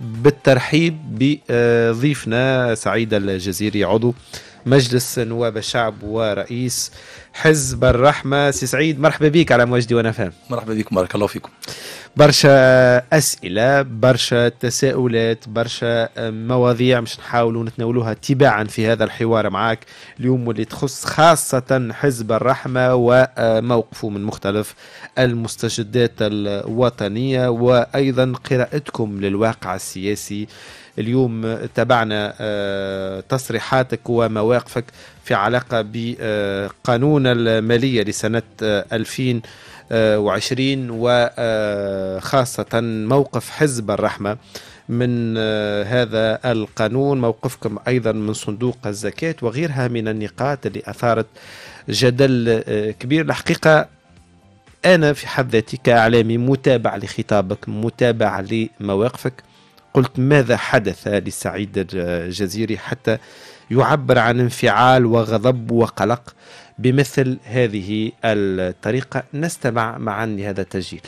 بالترحيب بضيفنا سعيد الجزيري عضو مجلس نواب الشعب ورئيس حزب الرحمة. سي سعيد مرحبا بك على مواجدي وأنا فهم مرحبا بكم بارك الله فيكم. برشا أسئلة برشا تساؤلات برشا مواضيع مش نحاولوا نتناولوها تباعا في هذا الحوار معك اليوم اللي تخص خاصة حزب الرحمة وموقفه من مختلف المستجدات الوطنية وأيضا قراءتكم للواقع السياسي اليوم تابعنا آه، تصريحاتك ومواقفك في علاقة بقانون المالية لسنة 2020 وخاصة موقف حزب الرحمة من آه، هذا القانون. موقفكم أيضا من صندوق الزكاة وغيرها من النقاط اللي أثارت جدل آه، كبير. الحقيقة أنا في حد ذاتي كإعلامي متابع لخطابك متابع لمواقفك. قلت ماذا حدث لسعيد الجزيري حتى يعبر عن انفعال وغضب وقلق بمثل هذه الطريقة؟ نستمع معا لهذا التسجيل.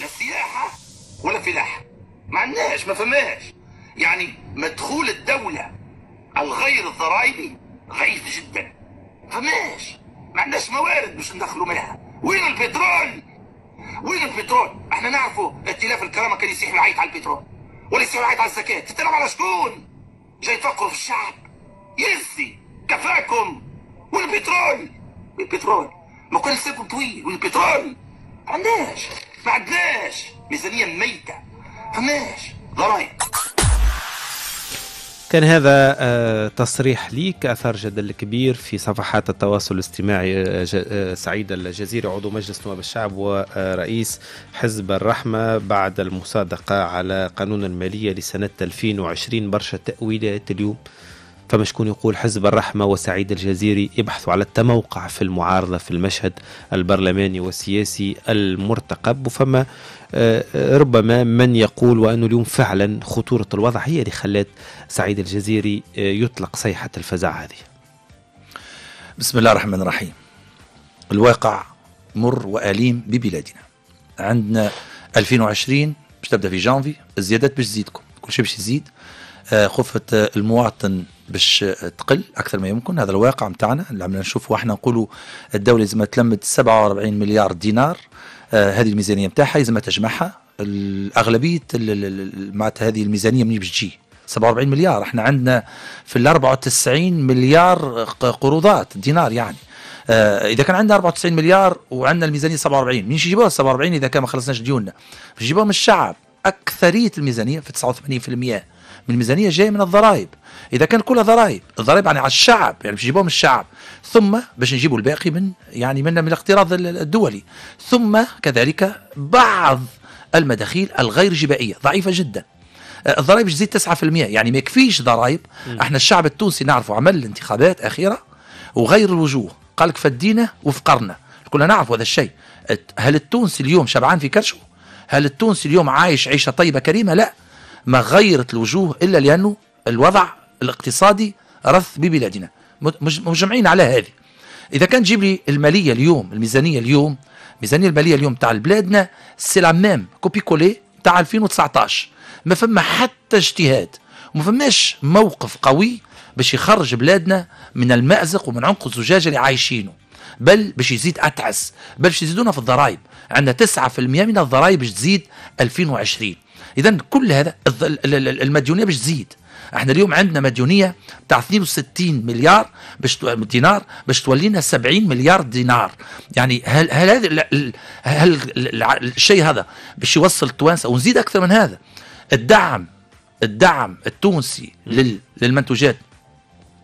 لا سياحة ولا فلاحة. ما عندناش ما فماش. يعني مدخول الدولة الغير الضرائبي ضعيف جدا. فماش. ما عندناش موارد باش ندخلوا منها. وين البترول؟ وين البترول؟ إحنا نعرفوا ائتلاف الكرامة كان يسيح العيط على البترول ولا يسيح العيط على الزكاة. تتكلم على شكون؟ جاي تفكروا في الشعب. يزي كفاكم والبترول. البترول. ما كل لسانكم طويل. والبترول. ما عندناش. ما عندناش. ميزانية ميتة. فماش ضرايب. كان هذا آه، تصريح ليك اثار جدل كبير في صفحات التواصل الاجتماعي آه، آه، سعيد الجزيري عضو مجلس نواب الشعب ورئيس حزب الرحمة بعد المصادقة على قانون المالية لسنة 2020 برشا تأويلات اليوم. فما شكون يقول حزب الرحمة وسعيد الجزيري يبحثوا على التموقع في المعارضة في المشهد البرلماني والسياسي المرتقب. وفما آه، ربما من يقول وأنه اليوم فعلا خطورة الوضع هي اللي خلت سعيد الجزيري آه، يطلق صيحة الفزع هذه. بسم الله الرحمن الرحيم. الواقع مر وأليم ببلادنا. عندنا 2020 باش تبدأ في جانفي الزيادات باش تزيدكم. كل شيء باش يزيد آه، خفة المواطن باش تقل أكثر ما يمكن. هذا الواقع نتاعنا اللي عملنا نشوفوا إحنا نقولوا الدولة لازم تلمد 47 مليار دينار. آه هذه الميزانية نتاعها لازم تجمعها. الأغلبية معناتها هذه الميزانية منين باش تجي؟ 47 مليار. إحنا عندنا في ال 94 مليار قروضات دينار يعني. آه إذا كان عندنا 94 مليار وعندنا الميزانية 47 مين يجيبوها 47 إذا كان ما خلصناش ديوننا. يجيبوها من الشعب. أكثرية الميزانية في 89% من الميزانية جاية من الضرائب. إذا كان كلها ضرائب الضرائب يعني على الشعب يعني باش يجيبوها من الشعب. ثم باش نجيبوا الباقي من يعني من من الاقتراض الدولي. ثم كذلك بعض المداخيل الغير جبائية ضعيفة جدا. آه، الضرائب تزيد 9% يعني ما يكفيش ضرائب. إحنا الشعب التونسي نعرفه عمل انتخابات أخيرة وغير الوجوه. قال لك فدينا وفقرنا. كلنا نعرف هذا الشيء. هل التونسي اليوم شبعان في كرشه؟ هل التونسي اليوم عايش عيشة طيبة كريمة؟ لا. ما غيرت الوجوه إلا لأنه الوضع الاقتصادي رث ببلادنا. مجمعين على هذه. إذا كان تجيب لي المالية اليوم الميزانية اليوم الميزانية المالية اليوم تاع بلادنا c'est la même copier-coller تاع 2019 ما فما حتى اجتهاد وما فماش موقف قوي باش يخرج بلادنا من المأزق ومن عنق الزجاجة اللي عايشينه. بل باش يزيد أتعس بل باش يزيدونا في الضرائب. عندنا 9% من الضرائب باش تزيد 2020 اذا كل هذا المديونية باش تزيد. إحنا اليوم عندنا مديونية بتاع 62 مليار باش دينار باش تولينا 70 مليار دينار. يعني هل هل هذا هل الشيء هذا باش يوصل التوانسه ونزيد أكثر من هذا؟ الدعم الدعم التونسي للمنتوجات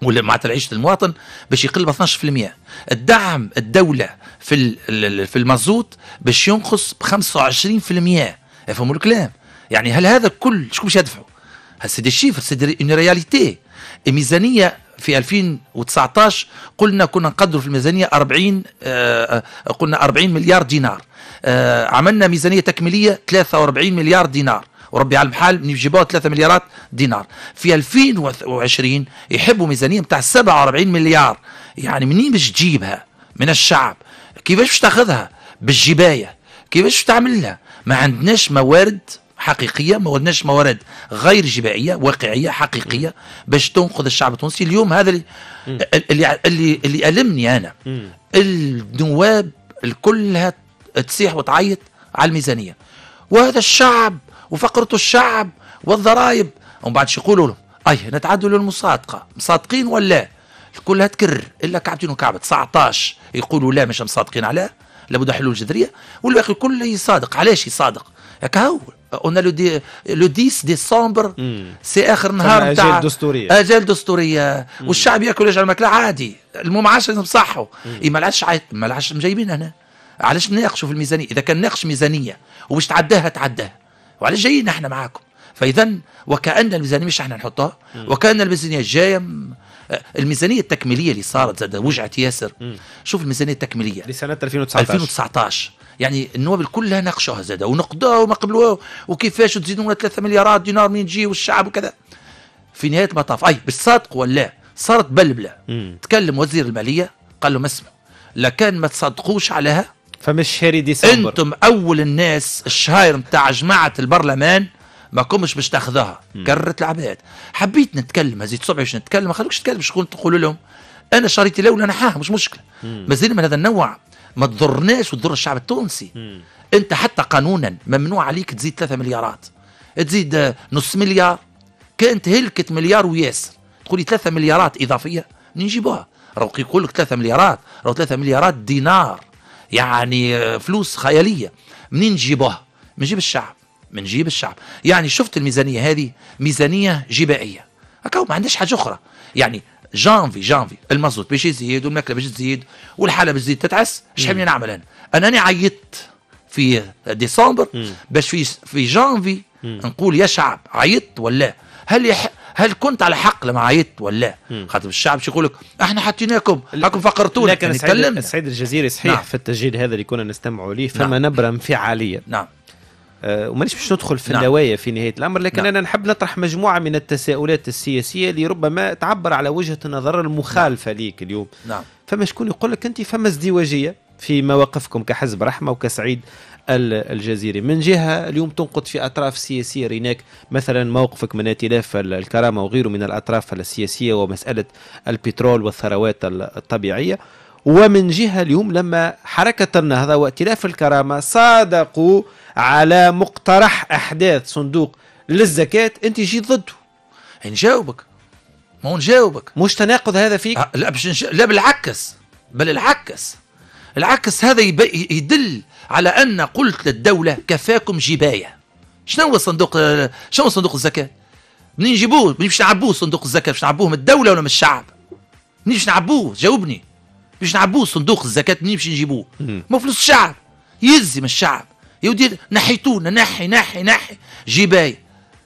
ولا مع عيشة المواطن باش يقل ب 12% الدعم الدولة في في المازوت باش ينقص ب 25% افهموا الكلام؟ يعني هل هذا كل شكون باش يدفعوا c'est des chiffres c'est une réalité؟ الميزانية في 2019 قلنا كنا نقدروا في الميزانية 40 آه قلنا 40 مليار دينار. آه عملنا ميزانية تكميلية 43 مليار دينار. وربي على الحال نجيبوها 3 مليارات دينار. في 2020 يحبوا ميزانية بتاع 47 مليار. يعني منين باش تجيبها؟ من الشعب. كيفاش باش تاخذها؟ بالجباية. كيفاش باش تعملها ما عندناش موارد حقيقية ما ولناش موارد غير جبائية واقعية حقيقية باش تنقذ الشعب التونسي. اليوم هذا اللي اللي اللي, اللي المني أنا. النواب الكلها تسيح وتعيط على الميزانية. وهذا الشعب وفقرة الشعب والضرائب. ومن بعد يقولوا له أي نتعدوا للمصادقه مصادقين ولا؟ كلها تكرر. إلا كعبتين وكعبة. 19 يقولوا لا مش مصادقين عليه لابد حلول جذرية. والباقي كله يصادق. علاش يصادق؟ هكا هو. قلنا له دي لو 10 ديسمبر سي اخر نهار نتاع اجال دستوريه اجال دستوريه مم. والشعب ياكل يجعل الماكله عادي. المهم عادش لازم صحوا. ما العادش ما العادش مجايبين هنا. علاش نناقشوا في الميزانية. إذا كان ناقش ميزانية وباش تعداها تعداها. وعلاش جايين إحنا معاكم؟ فاذا وكأن الميزانية مش إحنا نحطها وكأن الميزانية جاية الميزانية التكميلية اللي صارت زاد وجعت ياسر. شوف الميزانية التكميلية. لسنه 2019 2019 يعني النواب كلها ناقشوها زاد ونقدوها وما قبلوها وكيفاش تزيدوا لنا 3 مليارات دينار منين تجي والشعب وكذا. في نهاية المطاف أي بس صادق ولا صارت بلبله تكلم وزير المالية قال له ما اسمه لكان ما تصدقوش عليها. فمش شهري ديسمبر. أنتم أول الناس الشهاير نتاع جماعة البرلمان ما كومش باش تاخذها كررت العباد. حبيت نتكلم هزيت صبحي باش نتكلم ما خلوكش تتكلم باش تقول لهم؟ أنا شريتي الاولى نحاها مش مشكلة. مازال من هذا النوع. ما تضرناش وتضر الشعب التونسي. مم. انت حتى قانونا ممنوع عليك تزيد 3 مليارات. تزيد نص مليار. كانت هلكت مليار وياسر. تقول لي 3 مليارات إضافية؟ منين نجيبوها. راهو يقول لك 3 مليارات راهو 3 مليارات دينار. يعني فلوس خيالية. منين نجيبوها؟ من جيب الشعب. من جيب الشعب. يعني شفت الميزانية هذه؟ ميزانية جبائية. هكا ما عندهاش حاجة أخرى. يعني جانفي جانفي. المازوت باش يزيد والماكلة باش تزيد والحالة باش تزيد تتعس. شحال نعمل أنا؟ أنا أنا عيطت في ديسمبر باش في في جانفي نقول يا شعب عيطت ولا هل يح هل كنت على حق لما عيطت ولا خاطر الشعب شو يقول لك إحنا حطيناكم راكم فقرتونا لكن السيد, السيد الجزيري صحيح نعم. في التسجيل هذا اللي كنا نستمعوا ليه فما نعم. نبرة انفعاليه نعم. ومانيش باش ندخل في نعم. النوايا في نهاية الأمر لكن نعم. أنا نحب نطرح مجموعة من التساؤلات السياسية اللي ربما تعبر على وجهة النظر المخالفة نعم. ليك اليوم نعم. فما شكون يقول لك أنت فما ازدواجية في مواقفكم كحزب رحمة وكسعيد الجزيري من جهة اليوم تنقد في أطراف سياسية ريناك مثلا موقفك من ائتلاف الكرامة وغيره من الأطراف السياسية ومسألة البترول والثروات الطبيعية ومن جهة اليوم لما حركة النهضة وائتلاف الكرامة صادقوا على مقترح أحداث صندوق للزكاة أنت جيت ضده. نجاوبك ما نجاوبك مش تناقض هذا فيك؟ أه لا بش لا بالعكس. بل العكس. العكس هذا يدل على أن قلت للدولة كفاكم جباية. شنو هو صندوق شنو هو صندوق الزكاة؟ منين نجيبوه منين باش نعبوه صندوق الزكاة؟ باش نعبوه من الدولة ولا من الشعب؟ منين باش نعبوه؟ جاوبني. باش نعبوه صندوق الزكاة منين باش نجيبوه ما فلوس الشعب. يلزم الشعب. يودي نحيتونا نحي نحي نحي. جباية.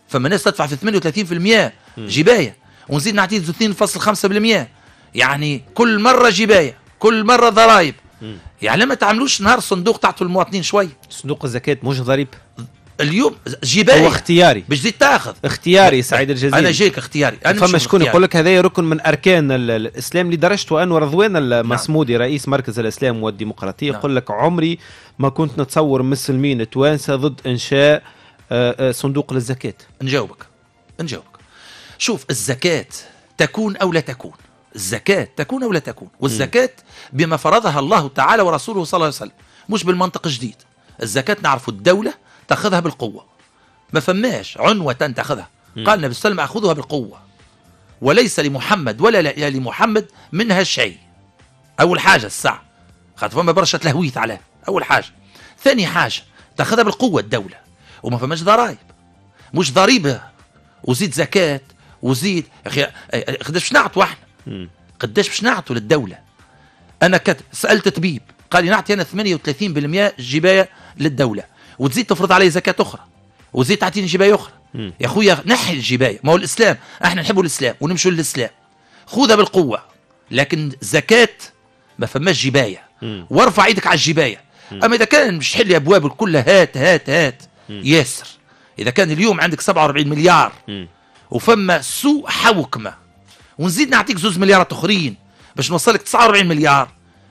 فما ناس تدفع في 38% جباية. ونزيد نعطيه 2.5% يعني كل مرة جباية. كل مرة ضرائب. يعني ما تعملوش نهار صندوق تعطوا المواطنين شوي. صندوق الزكاة مش ضريب؟ اليوم جباية هو اختياري. باش تزيد تاخذ. اختياري سعيد الجزيري. أنا جايك اختياري. أنا فما شكون يقول لك هذا؟ ركن من أركان الإسلام اللي درجته انور رضوان المصمودي نعم. رئيس مركز الإسلام والديمقراطية. نعم. يقول لك عمري ما كنت نتصور مسلمين توانسة ضد إنشاء آه، آه، صندوق للزكاة. نجاوبك. نجاوبك. شوف الزكاة تكون أو لا تكون. الزكاة تكون أو لا تكون. والزكاة بما فرضها الله تعالى ورسوله صلى الله عليه وسلم مش بالمنطق الجديد. الزكاة نعرف الدولة تأخذها بالقوة. ما فماش عنوة تأخذها. قال النبي صلى الله عليه وسلم أخذها بالقوة. وليس لمحمد ولا لمحمد منها شيء. أول حاجة الساعة. خاطر فما برشا تلهويت عليه أول حاجة. ثاني حاجة تأخذها بالقوة الدولة. وما فماش ضرائب. مش ضريبة. وزيد زكاة. وزيد يا أخي قداش نعطوا إحنا؟ قداش باش نعطوا للدولة؟ أنا كت... سألت طبيب. قال لي نعطي أنا 38% جباية للدولة. وتزيد تفرض علي زكاة أخرى وتزيد تعطيني جباية أخرى. يا خويا نحي الجباية. ما هو الإسلام إحنا نحبوا الإسلام ونمشوا للإسلام. خذها بالقوة لكن زكاة ما فماش جباية. وارفع إيدك على الجباية. أما إذا كان مش تحل أبواب الكل هات هات هات. ياسر. إذا كان اليوم عندك 47 مليار وفما سوء حوكمة ونزيد نعطيك زوز مليارات أخرين باش نوصلك 49 مليار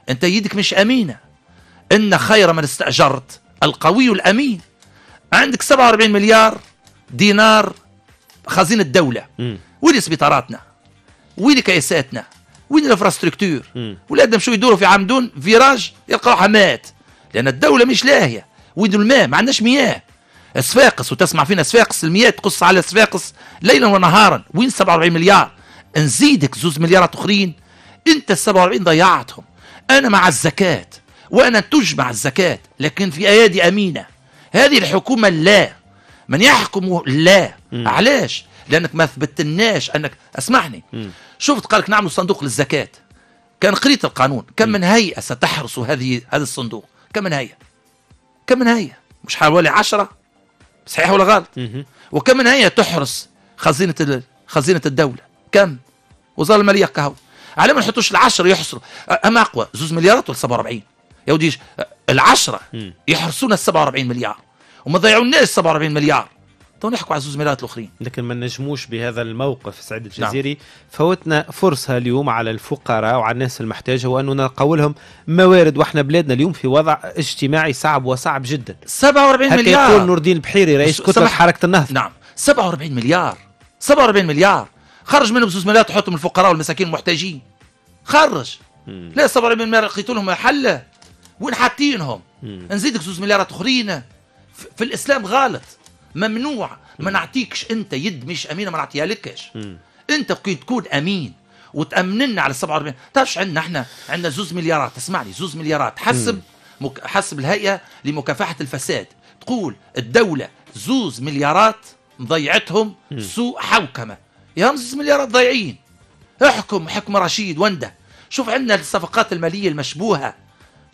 أنت يدك مش أمينة. إن خير من استأجرت القوي الأمين. عندك 47 مليار دينار خزينة الدولة. وين سبيطاراتنا؟ وين كياساتنا وين الإنفراستركتور. ولادنا مشوا يدوروا في عمدون فيراج يلقاو حمات لأن الدولة مش لاهية. وين الماء؟ ما عندناش مياه. صفاقس وتسمع فينا صفاقس المياه تقص على صفاقس ليلا ونهارا. وين 47 مليار؟ نزيدك زوز مليارات أخرين. أنت ال 47 ضيعتهم. أنا مع الزكاة. وأنا تجمع الزكاة لكن في أيادي أمينة. هذه الحكومة لا. من يحكم لا. علاش؟ لأنك ما ثبتناش أنك اسمعني. شفت قالك نعمل صندوق للزكاة. كان قريت القانون. كم من هيئة ستحرس هذه هذا الصندوق؟ كم من هيئة؟ كم من هيئة؟ مش حوالي عشرة؟ صحيح ولا غلط. وكم من هيئة تحرس خزينة ال- خزينة الدولة؟ كم؟ وزاره الماليه كهو على ما نحطوش العشرة يحصروا. أ- اما أقوى؟ زوز مليارات ولا 47 يا ودي العشرة مم. يحرسون ال 47 مليار. وما ضيعوناش 47 مليار؟ تو نحكوا على زوز مليارات الأخرين. لكن ما نجموش بهذا الموقف سعيد الجزيري. فوتنا فرصة اليوم على الفقراء وعلى الناس المحتاجة وأنه نلقوا لهم موارد. وإحنا بلادنا اليوم في وضع اجتماعي صعب وصعب جدا. 47 هكا مليار. يقول نور الدين البحيري رئيس كتلة سمح- حركة النهضة نعم. 47 مليار. 47 مليار. خرج منهم زوز مليار تحطهم الفقراء والمساكين المحتاجين. خرج. مم. لا 47 مليار لقيت لهم حله وين حاطينهم. نزيدك زوز مليارات أخرين. في الإسلام غلط. ممنوع. ما نعطيكش أنت يد مش أمينة ما نعطيها لكش. أنت كي تكون أمين وتأمننا على 47 تعرفش عندنا إحنا؟ عندنا زوز مليارات. اسمعني زوز مليارات. حسب مك... حسب الهيئة لمكافحة الفساد. تقول الدولة زوز مليارات ضيعتهم سوء حوكمة. يا زوز مليارات ضايعين. احكم حكم رشيد ونده شوف عندنا الصفقات المالية المشبوهة.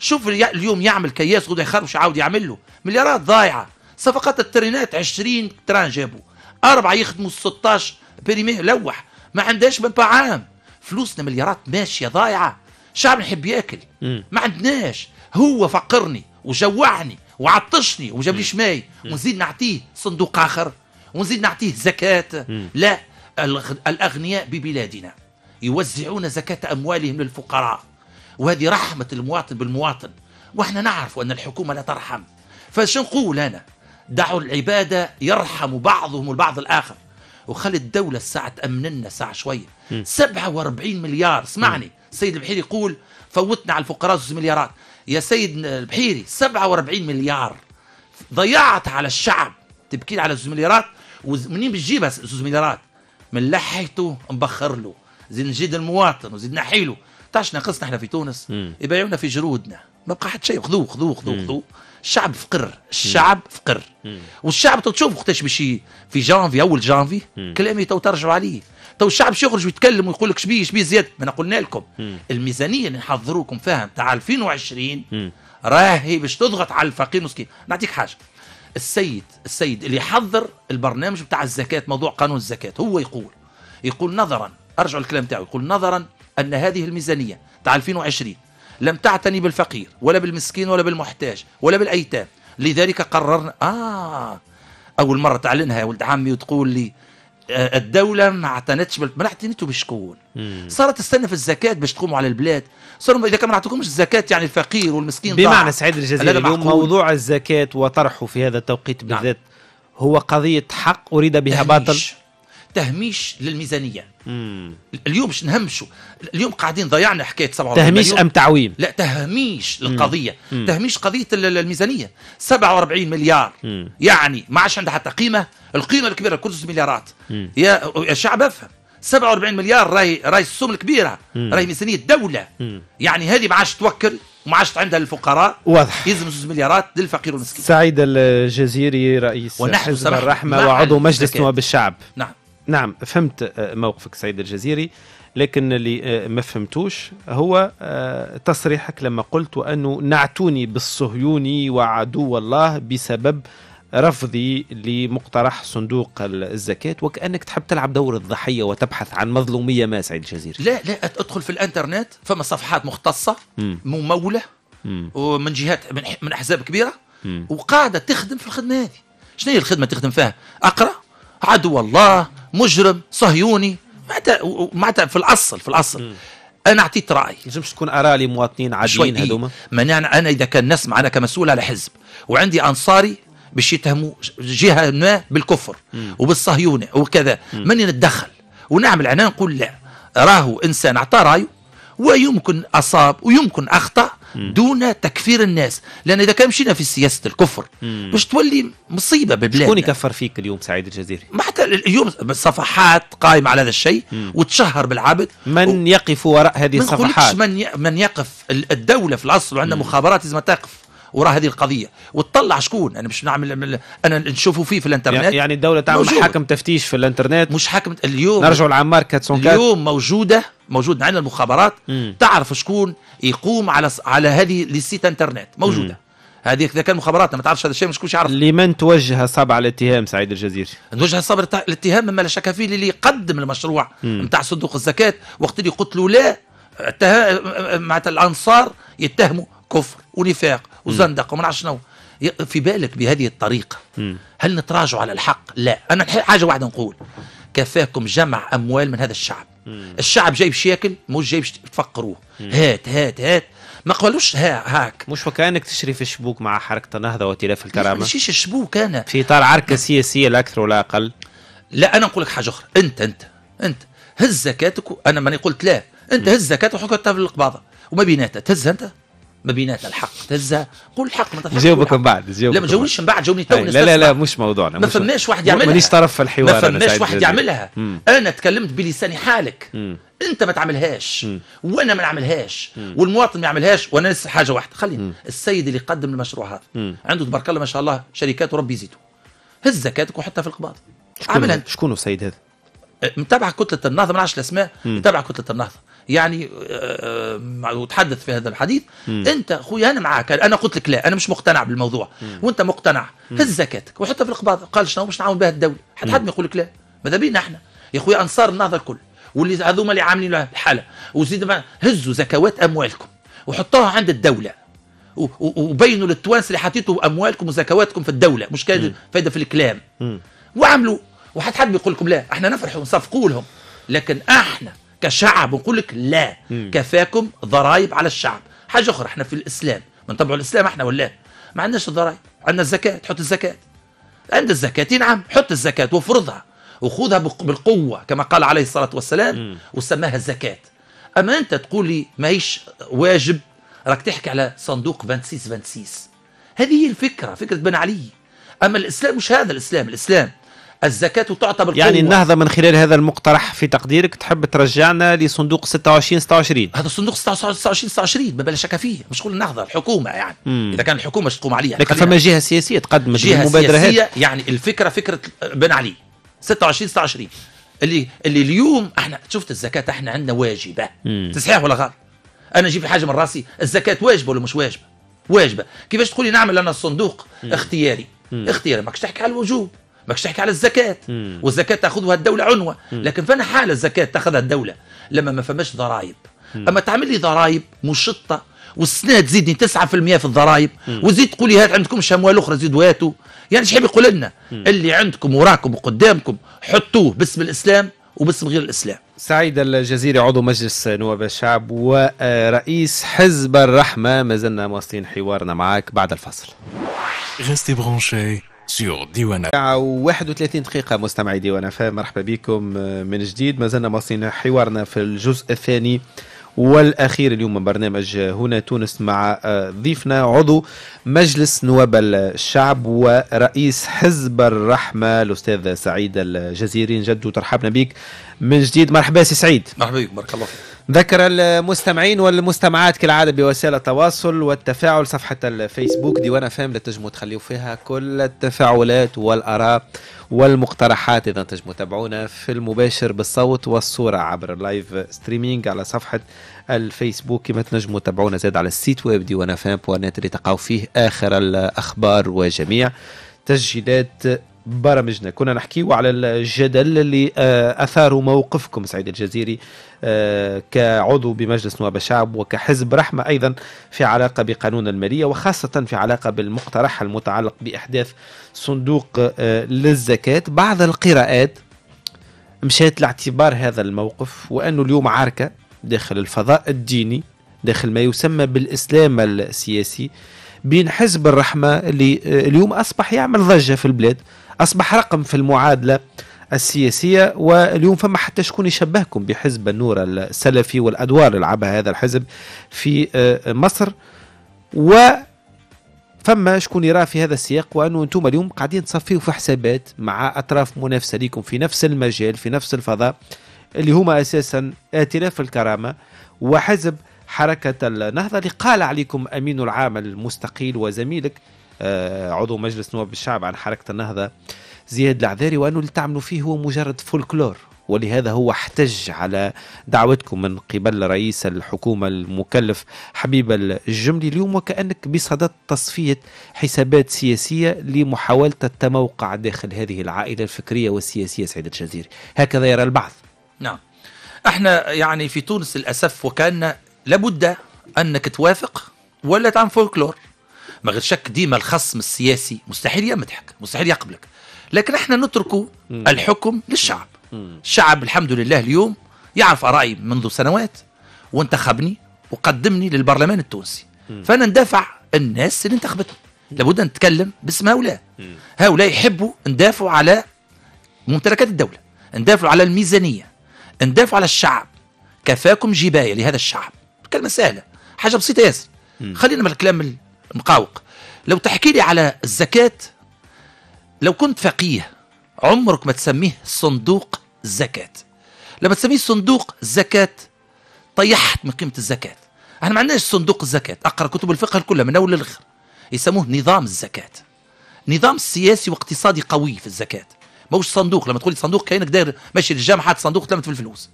شوف الي- اليوم يعمل كياس غدا يخربش عاود يعمل له. مليارات ضايعة. صفقات الترينات 20 تران جابوا أربعة يخدموا 16 بيريمي لوح. ما عندهاش من عام فلوسنا مليارات ماشية ضايعة. شعب يحب ياكل. ما عندناش. هو فقرني وجوعني وعطشني وجاب لي شماي ونزيد نعطيه صندوق آخر. ونزيد نعطيه زكاة. لا الأغنياء ببلادنا يوزعون زكاة أموالهم للفقراء. وهذه رحمة المواطن بالمواطن. وإحنا نعرف أن الحكومة لا ترحم. فش نقول أنا؟ دعوا العبادة يرحم بعضهم البعض الآخر. وخلي الدولة الساعة تأمننا ساعة شوية. 47 مليار. اسمعني. السيد البحيري يقول فوتنا على الفقراء 6 مليارات. يا سيد البحيري 47 مليار. ضيعت على الشعب. تبكي على 6 مليارات؟ ومنين بتجيبها 6 مليارات؟ من لحيته مبخر له. زيد نجيد المواطن وزيد نحيله تعرفش ناقصنا إحنا في تونس. يبيعونا في جرودنا. ما بقى حتى شيء. خذوه خذوه خذوه خذوه الشعب فقر. الشعب فقر. والشعب تو تشوف وقتاش باش في جانفي أول جانفي كلامي تو ترجعوا عليه. تو الشعب باش يخرج ويتكلم ويقول لك شبيه شبيه زياده ما أنا قلنا لكم. الميزانية اللي نحضروكم فيها تاع 2020 مم. راهي باش تضغط على الفقير المسكين نعطيك حاجة. السيد السيد اللي يحضر البرنامج بتاع الزكاة موضوع قانون الزكاة هو يقول. يقول نظرا ارجع الكلام تاعه يقول نظرا أن هذه الميزانية تاع 2020 لم تعتني بالفقير ولا بالمسكين ولا بالمحتاج ولا بالأيتام لذلك قررنا آه أول مرة تعلنها يا ولد عمي وتقول لي آه، الدولة ما اعتنتش بال... ما اعتنتوا بشكون صارت تستنى في الزكاة باش تقوموا على البلاد صاروا إذا كان ما اعطوكمش الزكاة يعني الفقير والمسكين ضاع. بمعنى سعيد الجزيري هذا اليوم. موضوع الزكاة وطرحه في هذا التوقيت نعم. بالذات هو قضية حق أريد بها باطل تهميش. تهميش للميزانية. مم. اليوم باش نهمشوا اليوم قاعدين ضيعنا حكاية 47 تهميش مليون. أم تعويم؟ لا تهميش للقضية. تهميش قضية ال- ال- الميزانية. 47 مليار. مم. يعني ما عادش عندها حتى قيمة. القيمة الكبيرة كل مليارات. مم. يا يا شعب أفهم. 47 مليار راهي راهي السوم الكبيرة. راهي ميزانية دولة. مم. يعني هذه ما عادش توكل وما عادش عندها للفقراء واضح. يلزم زوج مليارات للفقير والمسكين. سعيد الجزيري رئيس ونحن حزب مع وعضو مجلس. نواب الشعب. نعم. نعم فهمت آه، موقفك سعيد الجزيري لكن اللي آه، ما فهمتوش هو آه، تصريحك لما قلت أنه نعتوني بالصهيوني وعدو الله بسبب رفضي لمقترح صندوق الزكاة وكأنك تحب تلعب دور الضحية وتبحث عن مظلومية ما سعيد الجزيري لا لا أدخل في الإنترنت فما صفحات مختصة مم. ممولة مم. ومن جهات من, كبيرة مم. وقاعدة تخدم في الخدمة هذه شنو هي الخدمة تخدم فيها أقرأ عدو الله مجرم صهيوني. معناتها معناتها في الاصل في الأصل. أنا اعطيت رأي. نجمش تكون آراء لمواطنين عاديين إيه؟ هذوما؟ ما يعني أنا إذا كان نسمع أنا كمسؤول على حزب. وعندي أنصاري باش يتهموا جهة ما بالكفر وبالصهيونة وكذا. ماني نتدخل. ونعمل عنان نقول لا. راهو إنسان أعطى رأيه ويمكن أصاب ويمكن أخطأ. دون تكفير الناس. لأن إذا كان مشينا في سياسة الكفر باش تولي مصيبة بالبلاد شكون يكفر فيك اليوم سعيد الجزيري؟ ما حتى اليوم صفحات قائمة على هذا الشيء وتشهر بالعبد من يقف وراء هذه ما الصفحات؟ من ي... من يقف ال- الدولة في الاصل وعندنا مخابرات لازم تقف وراء هذه القضية. وتطلع شكون؟ أنا مش نعمل من- أنا نشوفوا فيه في الإنترنت. يعني الدولة تعمل موجود. محاكم تفتيش في الإنترنت. مش حاكم اليوم نرجعوا لعمار 404 اليوم موجوده موجود عندنا المخابرات. مم. تعرف شكون يقوم على على هذه السيت انترنت موجودة. هذه اذا كان مخابرات ما تعرفش هذا الشيء مش كلش يعرف. لمن توجه صبع الاتهام سعيد الجزيري؟ نوجه التا- الاتهام مما لا شك فيه اللي يقدم المشروع نتاع صندوق الزكاة. وقت اللي قتلوا لا التها- معناتها الأنصار يتهموا كفر ونفاق وزندقه وما نعرف شنو. في بالك بهذه الطريقة. هل نتراجع على الحق؟ لا. أنا حاجة واحدة نقول. كفاكم جمع أموال من هذا الشعب. الشعب جاي باش ياكل مش جاي باش تفقروه هات هات هات. ما قالوش ها هاك. مش وكأنك تشري في الشبوك مع حركة النهضة وائتلاف ما الكرامة. مشيش الشبوك أنا. في إطار عركة سياسية لا أكثر ولا أقل. لا أنا نقول لك حاجة أخرى. أنت أنت أنت. هز زكاتك أنا ماني قلت لا. أنت هز زكاتك وحطها في القباضه وما بيناتها. تهزها أنت؟ ما بيناتها الحق. تهزها قول الحق ما تضحكش نجاوبك من بعد لا ما تجاوبش من بعد جاوني بعد. تو لا لا لا. مش موضوعنا ما فماش واحد يعملها. مانيش طرف في الحوار ما فماش واحد. يعملها. مم. أنا تكلمت بلسان حالك. مم. أنت ما تعملهاش. وأنا ما نعملهاش. والمواطن ما يعملهاش. وأنا لسه حاجة واحدة. خلينا السيد اللي قدم المشروع هذا. مم. عنده تبارك الله ما شاء الله شركات وربي يزيدوا. هز زكاتك وحطها في القباض. عملها شكون السيد هذا؟ متابع كتلة النهضة ما نعرفش الأسماء. متابع كتلة النهضة. يعني آه، آه، وتحدث في هذا الحديث أنت أخويا أنا معاك. أنا قلت لك لا أنا مش مقتنع بالموضوع. وأنت مقتنع. هز زكاتك وحطها في القباضه قال شنو؟ باش نعاون بها الدولة. حد حد ما يقول لك لا. ماذا بينا إحنا؟ يا أخويا أنصار النهضه الكل واللي هذوما اللي عاملين الحالة. وزيد هزوا زكوات أموالكم. وحطوها عند الدولة. وبينوا للتوانسة اللي حطيتوا أموالكم وزكواتكم في الدولة. مش فايدة في الكلام. وعملوا. وحد حد بيقول لكم لا. إحنا نفرح ونصفقوا لهم. لكن إحنا كشعب نقول لك لا كفاكم ضرائب على الشعب. حاجة أخرى إحنا في الإسلام من طبعا الإسلام إحنا ولا؟ ما عندناش الضرائب. عندنا الزكاة تحط الزكاة. عند الزكاة نعم حط الزكاة وافرضها وخذها بالقوة كما قال عليه الصلاة والسلام وسماها الزكاه أما أنت تقول لي ماهيش واجب راك تحكي على صندوق 26 26 هذه هي الفكرة فكرة بن علي. أما الإسلام مش هذا الإسلام. الإسلام الزكاة تعطى بالقوه يعني النهضة من خلال هذا المقترح في تقديرك تحب ترجعنا لصندوق 26 26 هذا الصندوق 26 26 ما بلا شك فيه. مش كل النهضه الحكومة يعني. مم. إذا كان الحكومة مش تقوم عليها لكن فما جهة سياسية تقدم هذه سياسية يعني الفكرة فكرة بن علي. 26 26 اللي اللي اليوم إحنا شفت الزكاة إحنا عندنا واجبة. مم. تصحيح ولا غلط؟ أنا أجيب حاجة من راسي. الزكاة واجبة ولا مش واجبة؟ واجبة. كيفاش تقولي نعمل أنا الصندوق اختياري؟ اختياري. ماكش تحكي على الوجوب. ماكش تحكي على الزكاة. مم. والزكاة تاخذها الدولة عنوة. لكن فانا حاله الزكاة تاخذها الدولة. لما ما فماش ضرائب. أما تعمل لي ضرائب مشطة والسنة تزيدني 9% في الضرائب وزيد تقول لي هات عندكمش اموال أخرى زيدوا هاتوا. يعني شحال يقول لنا؟ اللي عندكم وراكم وقدامكم حطوه باسم الإسلام وباسم غير الإسلام. سعيد الجزيري عضو مجلس نواب الشعب ورئيس حزب الرحمة. ما زلنا مواصلين حوارنا معك بعد الفصل Diwana. ساعة 31 دقيقة مستمعي ديوان فام مرحبا بكم من جديد ما زلنا حوارنا في الجزء الثاني والأخير اليوم من برنامج هنا تونس مع آه، ضيفنا عضو مجلس نواب الشعب ورئيس حزب الرحمة الأستاذ سعيد الجزيري. نجد ترحبنا بك من جديد. مرحبا سي سعيد. مرحبا بك بارك الله فيك. ذكر المستمعين والمستمعات كالعادة بوسائل التواصل والتفاعل. صفحة الفيسبوك ديوان فام اللي تنجموا تخليوا فيها كل التفاعلات والآراء والمقترحات إذا تنجموا تابعونا في المباشر بالصوت والصورة عبر ال live streaming على صفحة الفيسبوك. كما تنجموا تابعونا زاد على ال site web ديوان فام point net اللي تقعوا فيه آخر الأخبار وجميع تسجيلات برامجنا كنا نحكيو على الجدل اللي آه، أثاروا موقفكم سعيد الجزيري آه، كعضو بمجلس نواب الشعب وكحزب رحمة أيضا في علاقة بقانون المالية وخاصة في علاقة بالمقترح المتعلق بإحداث صندوق آه، للزكاة. بعض القراءات مشيت لاعتبار هذا الموقف وأنه اليوم عركة داخل الفضاء الديني داخل ما يسمى بالإسلام السياسي. بين حزب الرحمة اللي آه، اليوم أصبح يعمل ضجة في البلاد أصبح رقم في المعادلة السياسية واليوم فما حتى شكون يشبهكم بحزب النور السلفي والأدوار اللي لعبها هذا الحزب في آه، مصر. و فما شكون يرى في هذا السياق وأنه أنتم اليوم قاعدين تصفيوا في حسابات مع أطراف منافسة لكم في نفس المجال في نفس الفضاء اللي هما أساسا ائتلاف الكرامة وحزب حركة النهضة. اللي قال عليكم أمين العام المستقيل وزميلك آه، عضو مجلس نواب الشعب عن حركة النهضة زياد العذاري وأنه اللي تعملوا فيه هو مجرد فولكلور. ولهذا هو احتج على دعوتكم من قبل رئيس الحكومة المكلف حبيب الجملي اليوم وكأنك بصدد تصفية حسابات سياسية لمحاولة التموقع داخل هذه العائلة الفكرية والسياسية سعيد الجزيري. هكذا يرى البعض. نعم. إحنا يعني في تونس للأسف وكأن لابد أنك توافق ولا تعمل فولكلور. ما غير شك ديما الخصم السياسي مستحيل يمدحك مستحيل يقبلك. لكن إحنا نترك الحكم للشعب. الشعب الحمد لله اليوم يعرف آرائي منذ سنوات وانتخبني وقدمني للبرلمان التونسي. فانا ندافع الناس اللي انتخبتني لابد أن نتكلم باسم هؤلاء. هؤلاء يحبوا ندافعوا على ممتلكات الدولة ندافعوا على الميزانية ندافعوا على الشعب. كفاكم جباية لهذا الشعب. كلمة سهلة. حاجة بسيطة ياسر. خلينا من الكلام المقاوق. لو تحكي لي على الزكاة لو كنت فقيه عمرك ما تسميه صندوق الزكاة لما تسميه صندوق الزكاة طيحت من قيمة الزكاة. إحنا ما عندناش صندوق الزكاة أقرأ كتب الفقه كلها من أول للآخر. يسموه نظام الزكاة. نظام سياسي واقتصادي قوي في الزكاة. موش صندوق. لما تقول صندوق كأنك داير ماشي للجامعة حاط صندوق تلمت في الفلوس.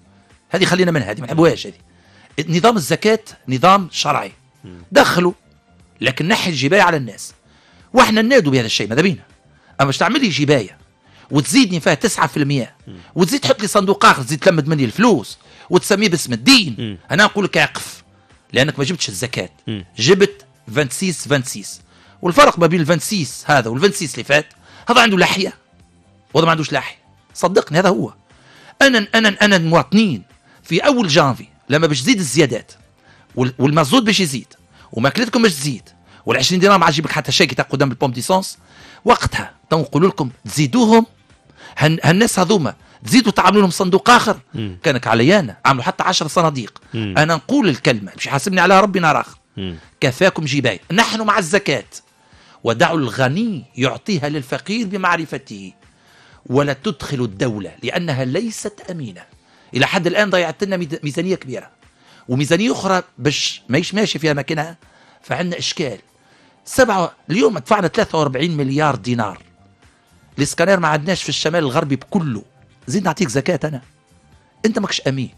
هذه خلينا منها هذه ما نحبوهاش هذه. نظام الزكاة نظام شرعي. دخلوا لكن نحي الجباية على الناس. وإحنا ننادوا بهذا الشيء ماذا بينا؟ أما باش تعمل لي جباية وتزيدني فيها 9% وتزيد تحط لي صندوق آخر تزيد تلمد مني الفلوس وتسميه باسم الدين أنا نقول لك اقف لأنك ما جبتش الزكاة. جبت 26 26 والفرق ما بين ال 26 هذا وال 26 اللي فات هذا عنده لحية وهذا ما عندوش لحية. صدقني هذا هو. أنا أنا أنا المواطنين في أول جانفي لما باش تزيد الزيادات. والمازوت باش يزيد. وماكلتكم باش تزيد. وال20 دينار ما لك حتى شيء قدام ال bons d'essence وقتها نقول لكم تزيدوهم. هن هالناس هذوما تزيدوا تعملوا لهم صندوق آخر. مم. كانك علي أنا عملوا حتى عشر صناديق. مم. أنا نقول الكلمة مش يحاسبني عليها ربي نار اخر كفاكم جباي نحن مع الزكاة. ودعوا الغني يعطيها للفقير بمعرفته. ولا تدخل الدولة لأنها ليست أمينة. إلى حد الآن ضيعت لنا ميزانية كبيرة. وميزانية أخرى باش ماهيش ماشي فيها مكانها فعندنا إشكال. سبعة اليوم دفعنا 43 مليار دينار. الاسكانير ما عدناش في الشمال الغربي بكله. زيد نعطيك زكاة أنا. أنت ماكش أمين.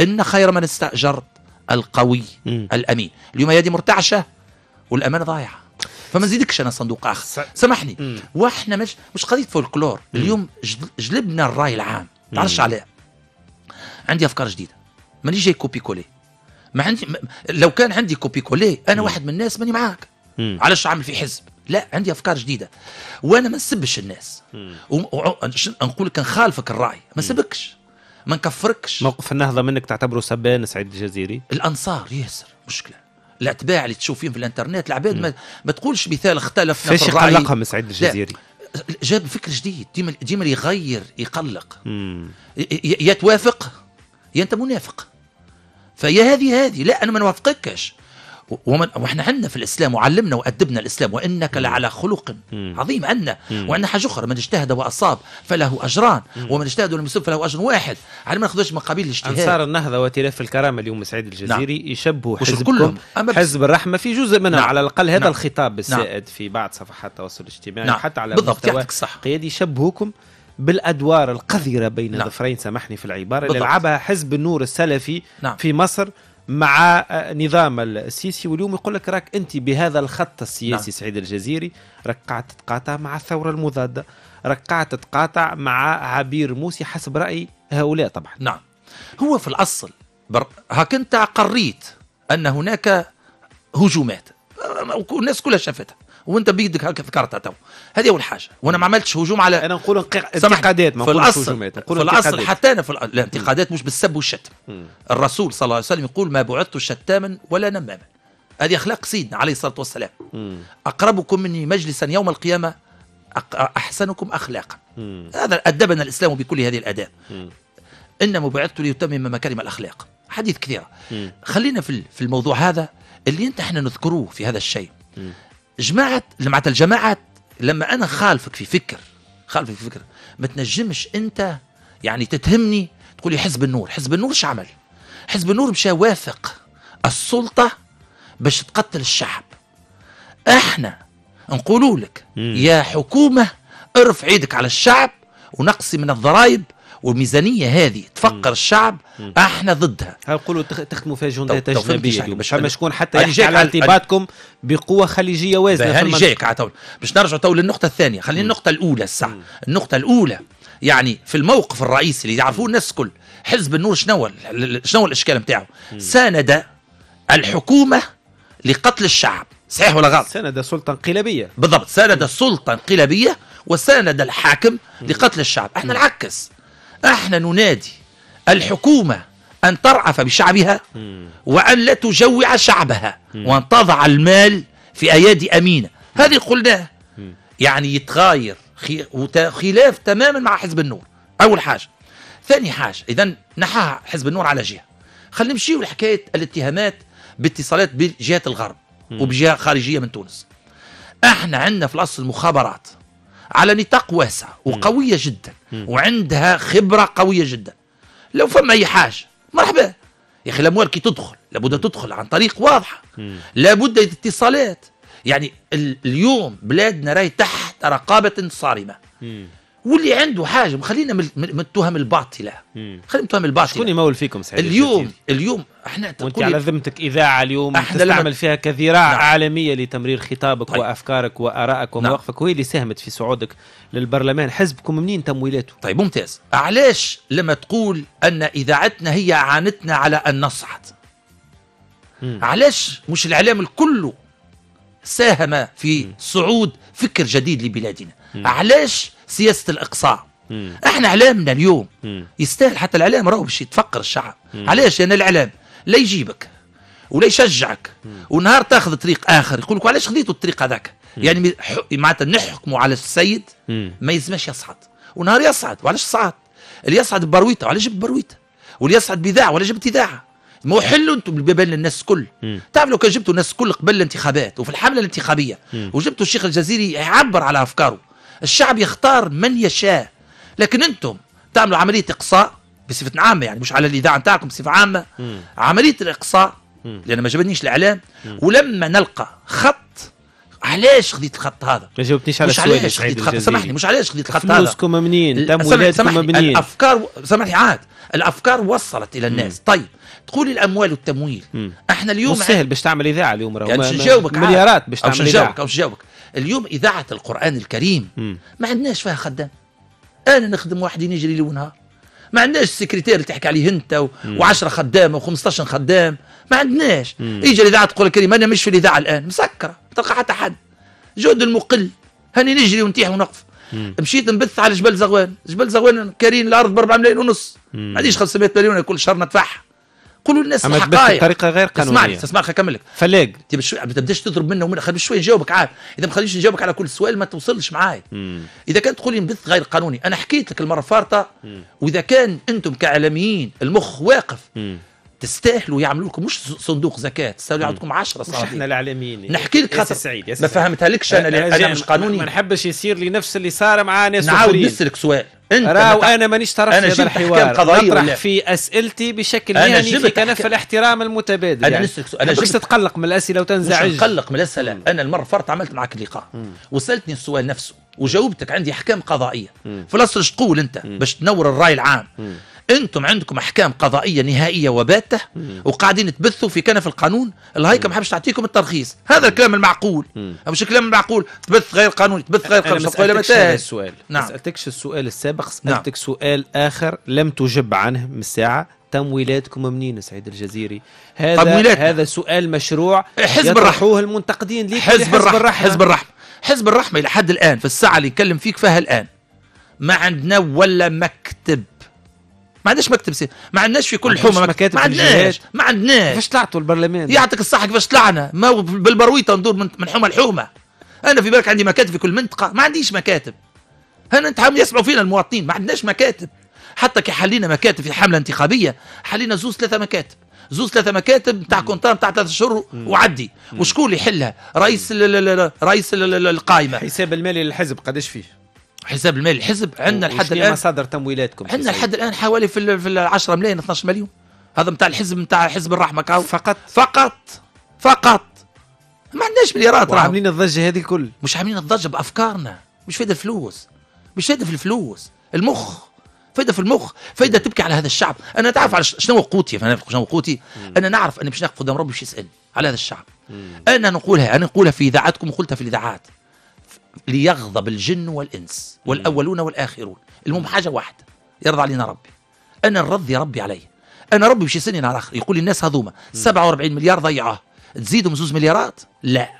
إن خير من استأجرت القوي م. الأمين. اليوم يدي مرتعشة والأمانة ضايعة فما نزيدكش أنا صندوق آخر. سامحني. م. وإحنا مش مش قضية فولكلور. اليوم جلبنا الرأي العام. تعرفش عليه؟ عندي أفكار جديدة. ماني جاي copier coller ما عندي لو كان عندي copier coller أنا م. واحد من الناس ماني معاك. علاش عامل في حزب؟ لا عندي أفكار جديدة. وأنا ما نسبش الناس. نقول لك نخالفك الرأي. ما نسبكش. ما نكفركش. موقف النهضة منك تعتبره سبان سعيد الجزيري؟ الأنصار ياسر. مشكلة. الأتباع اللي تشوف فيهم في الإنترنت العباد ما, ما تقولش مثال اختلف فاش يقلقهم سعيد الجزيري. جاب فكر جديد. ديما ديما يغير يقلق. يا توافق يا أنت منافق فيا هذه هذه لا أنا ما نوافقكش ومن وإحنا عندنا في الإسلام وعلمنا وأدبنا الإسلام وإنك لعلى خلق عظيم عندنا وعندنا حاجة أخرى من اجتهد وأصاب فله أجران ومن اجتهد ولم يصب فله أجر واحد على ما ناخذوش مقابل الاجتهاد أنصار النهضة وائتلاف الكرامة اليوم سعيد الجزيري نعم. يشبهوا حزبكم حزب الرحمة في جزء منها نعم. على الأقل هذا نعم. الخطاب السائد نعم. في بعض صفحات التواصل الاجتماعي نعم. حتى على بالضبط مستوى. قيادي يشبهوكم بالأدوار القذرة بين نعم. الظفرين سامحني في العبارة اللي لعبها حزب النور السلفي نعم. في مصر مع نظام السيسي واليوم يقول لك راك أنت بهذا الخط السياسي نعم. سعيد الجزيري راك قاعد تتقاطع مع الثورة المضادة راك قاعد تتقاطع مع عبير موسي حسب رأي هؤلاء طبعا نعم هو في الأصل بر... هاك أنت قريت أن هناك هجومات الناس كلها شافتها وانت بيدك هكا ذكرتها تو هذه أول حاجة. وأنا ما عملتش هجوم على أنا نقول انتقادات ما في الاصل هجومات نقول في الأصل حتى أنا في الانتقادات مش بالسب والشتم. الرسول صلى الله عليه وسلم يقول ما بعثت شتاما ولا نماما. هذه أخلاق سيدنا عليه الصلاة والسلام. مم. أقربكم مني مجلسا يوم القيامة أحسنكم أخلاقا. مم. هذا أدبنا الإسلام بكل هذه الأداب. مم. إنما بعثت ليتمم مكارم الأخلاق. حديث كثيرة. خلينا في في الموضوع هذا اللي أنت إحنا نذكروه في هذا الشيء. جماعة جماعة الجماعات لما أنا خالفك في فكر خالفك في فكر ما تنجمش أنت يعني تتهمني تقول لي حزب النور حزب النور إيش عمل حزب النور مشى وافق السلطة باش تقتل الشعب إحنا نقولوا لك. يا حكومة ارفع إيدك على الشعب ونقصي من الضرائب والميزانية هذه تفقر الشعب إحنا ضدها. هل نقولوا تخ- تخدموا فيها فهمت اجنبيه باش فما شكون حتى يحكي على على- ارتباطكم بقوة خليجية وازنة هاني. جايك عتول باش نرجع تو للنقطة الثانية. خلينا النقطة الأولى الساعة. النقطة الأولى يعني في الموقف الرئيسي اللي يعرفوه الناس الكل حزب النور شنو شنو الإشكال نتاعو ساند الحكومة لقتل الشعب. صحيح ولا غلط؟ سند سلطة انقلابيه بالضبط. ساند السلطة انقلابية وساند الحاكم لقتل الشعب. إحنا العكس إحنا ننادي الحكومة أن ترعف بشعبها وأن لا تجوع شعبها وأن تضع المال في أيادي أمينة. هذه قلناها. يعني يتغاير خلاف تماما مع حزب النور. أول حاجة. ثاني حاجة. إذا نحاها حزب النور على جهة. خلينا نمشيو لحكاية الاتهامات باتصالات بجهات الغرب وبجهة خارجية من تونس. إحنا عندنا في الأصل مخابرات. على نطاق واسع وقوية جدا وعندها خبرة قوية جدا. لو فما أي حاجة مرحبا. يا أخي الأموال كي تدخل لابد تدخل عن طريق واضحة. لابد اتصالات يعني ال- اليوم بلادنا راهي تحت رقابة صارمة. واللي عنده حاجة خلينا من التهم الباطلة خلينا من التهم شكون الباطلة يمول فيكم سعيد اليوم؟ اليوم إحنا وانت على ذمتك إذاعة اليوم إحنا تستعمل فيها كذراع نعم. عالمية لتمرير خطابك طيب. وأفكارك وآرائك نعم. ومواقفك وهي اللي ساهمت في صعودك للبرلمان حزبكم منين تمويلاته طيب ممتاز علاش لما تقول أن إذاعتنا هي اعانتنا على أن نصعد. علاش مش الإعلام الكل ساهم في صعود فكر جديد لبلادنا. علاش سياسة الإقصاء؟ مم. إحنا اعلامنا اليوم. مم. يستاهل حتى الإعلام راهو باش يتفقر الشعب. علاش؟ لأن الإعلام لا يجيبك ولا يشجعك. ونهار تاخذ طريق آخر يقول لك علاش خذيتوا الطريق هذاك؟ يعني معناتها نحكموا على السيد مم. ما يلزمش يصعد. ونهار يصعد. وعلاش صعد؟ اللي يصعد ببرويته. وعلاش جبت برويته واللي يصعد باذاعه ولا جبت اذاعه ما هو حلوا أنتم البيبان للناس الكل. تعرف لو كان جبتوا الناس الكل قبل الانتخابات وفي الحملة الانتخابية وجبتوا الشيخ الجزيري يعبر على أفكاره الشعب يختار من يشاء. لكن أنتم تعملوا عملية إقصاء بصفة عامة يعني مش على الإذاعة نتاعكم بصفة عامة. عملية الإقصاء لأن ما جبنيش الإعلام. ولما نلقى خط علاش خذيت الخط هذا؟ ما جاوبتنيش على مش علاش خذيت الخط سامحني مش علاش خذيت الخط هذا؟ فلوسكم منين؟ تمويلاتكم سامحني منين؟ الأفكار سامحني عاد. الأفكار وصلت إلى الناس. طيب تقولي الأموال والتمويل. مم. إحنا اليوم مش سهل باش تعمل إذاعة اليوم راهو يعني باش نجاوبك. مليارات باش تعمل نجاوبك إذاعة. أو باش نجاوبك اليوم إذاعة القرآن الكريم مم. ما عندناش فيها خدام. أنا نخدم واحد يجري ليل ونهار ما عندناش سكرتير اللي تحكي عليه انت و... و10 خدام و15 خدام. ما عندناش. يجي الاذاعه تقول الكريم أنا مش في الإذاعة الآن. مسكرة. تلقى حتى حد. جهد المقل. هاني نجري ونتيح ونقف. مشيت نبث على جبل زغوان. جبل زغوان كارين الأرض ب 4 ملايين ونص. ما عنديش 500 مليون كل شهر ندفعها قولوا للناس أما تبث الحقائق بطريقة غير اسمعني قانونية. اسمعني خليني اكمل لك فلاق. انت بشوي ما تبداش تضرب منه ومنه خلي شوي نجاوبك عاد. إذا ما خليش نجاوبك على كل سؤال ما توصلش معاي. إذا كان تقول لي نبث غير قانوني أنا حكيت لك المرة الفارطة. وإذا كان أنتم كإعلاميين المخ واقف تستاهلوا يعملوا لكم مش صندوق زكاة تستاهلوا يعطوكم 10 مش إحنا صناديق. الاعلاميين نحكي لك خاطر سعيد ما سعيد. فهمتها لكش أنا أنا مش ما قانوني نحبش يصير لي نفس اللي صار مع ناس نعاود نسألك سؤال. أنت راهو أنا مانيش طرف في هذا الحوار. نطرح؟ في أسئلتي بشكل مهني في جبت كنف أحكام- الاحترام المتبادل أنا يعني. نسألك سؤال. أنا جبت- تتقلق من الأسئلة مش وتنزعج نقلق من الأسئلة. أنا المرة فرط عملت معك اللقاء وسألتني السؤال نفسه وجاوبتك عندي احكام قضائية. في إيش تقول أنت باش تنور الرأي العام؟ أنتم عندكم احكام قضائية نهائية وباتة وقاعدين تبثوا في كنف القانون الهيكل ما حبش تعطيكم الترخيص. هذا الكلام المعقول. مش الكلام المعقول. تبث غير قانوني تبث غير ما قانوني متى السؤال. نعم. ما سألتكش السؤال السابق نعم. سألتك سؤال آخر لم تجب عنه من الساعة. تمويلاتكم منين سعيد الجزيري. هذا تمويلاتنا. هذا سؤال مشروع حزب يطرحوه المنتقدين. ليك حزب الرحمة. حزب الرحمة. حزب الرحمة إلى حد الآن في الساعة اللي يكلم فيك فيها الآن. ما عندنا ولا مكتب. ما عندناش مكتب سياسي ما عندناش في كل حومة مكاتب ما عندناش؟ ما عندناش. كيفاش طلعتوا البرلمان؟ يعطيك الصحة كيفاش طلعنا. ما هو بالبرويطة ندور من من حومة لحومة. أنا في بالك عندي مكاتب في كل منطقة. ما عنديش مكاتب. هنا انت عم يسمعوا فينا المواطنين. ما عندناش مكاتب. حتى كي حلينا مكاتب في حملة انتخابية حلينا زوز ثلاثة مكاتب. زوز ثلاثة مكاتب نتاع كونتار نتاع ثلاثة شهور وعدي. وشكون اللي يحلها؟ رئيس ال- رئيس ال- ال- القائمة. الحساب المالي للحزب قداش فيه؟ حساب المال الحزب عندنا لحد الآن مصادر تمويلاتكم عندنا؟ لحد الآن حوالي في في ال 10 ملايين 12 مليون. هذا نتاع الحزب نتاع حزب الرحمة كاو فقط؟ فقط. فقط. ما عندناش مليارات راهو. وعاملين الضجة هذه الكل. مش عاملين الضجة بأفكارنا. مش فايدة الفلوس. مش فايدة في الفلوس. المخ. فايدة في المخ. فايدة تبكي على هذا الشعب. أنا تعرف على شنو قوتي؟ فانا شنو قوتي؟ أنا نعرف أني باش نقف قدام ربي باش يسألني على هذا الشعب. أنا نقولها أنا نقولها في اذاعاتكم وقلتها في الإذاعات. ليغضب الجن والإنس والأولون والآخرون. المهم حاجة واحدة يرضى علينا ربي. أنا الرض يا ربي علي أنا ربي باش يسالني نهار آخر. يقول لي الناس هذوما 47 مليار ضيعوه. تزيدهم زوز مليارات؟ لا.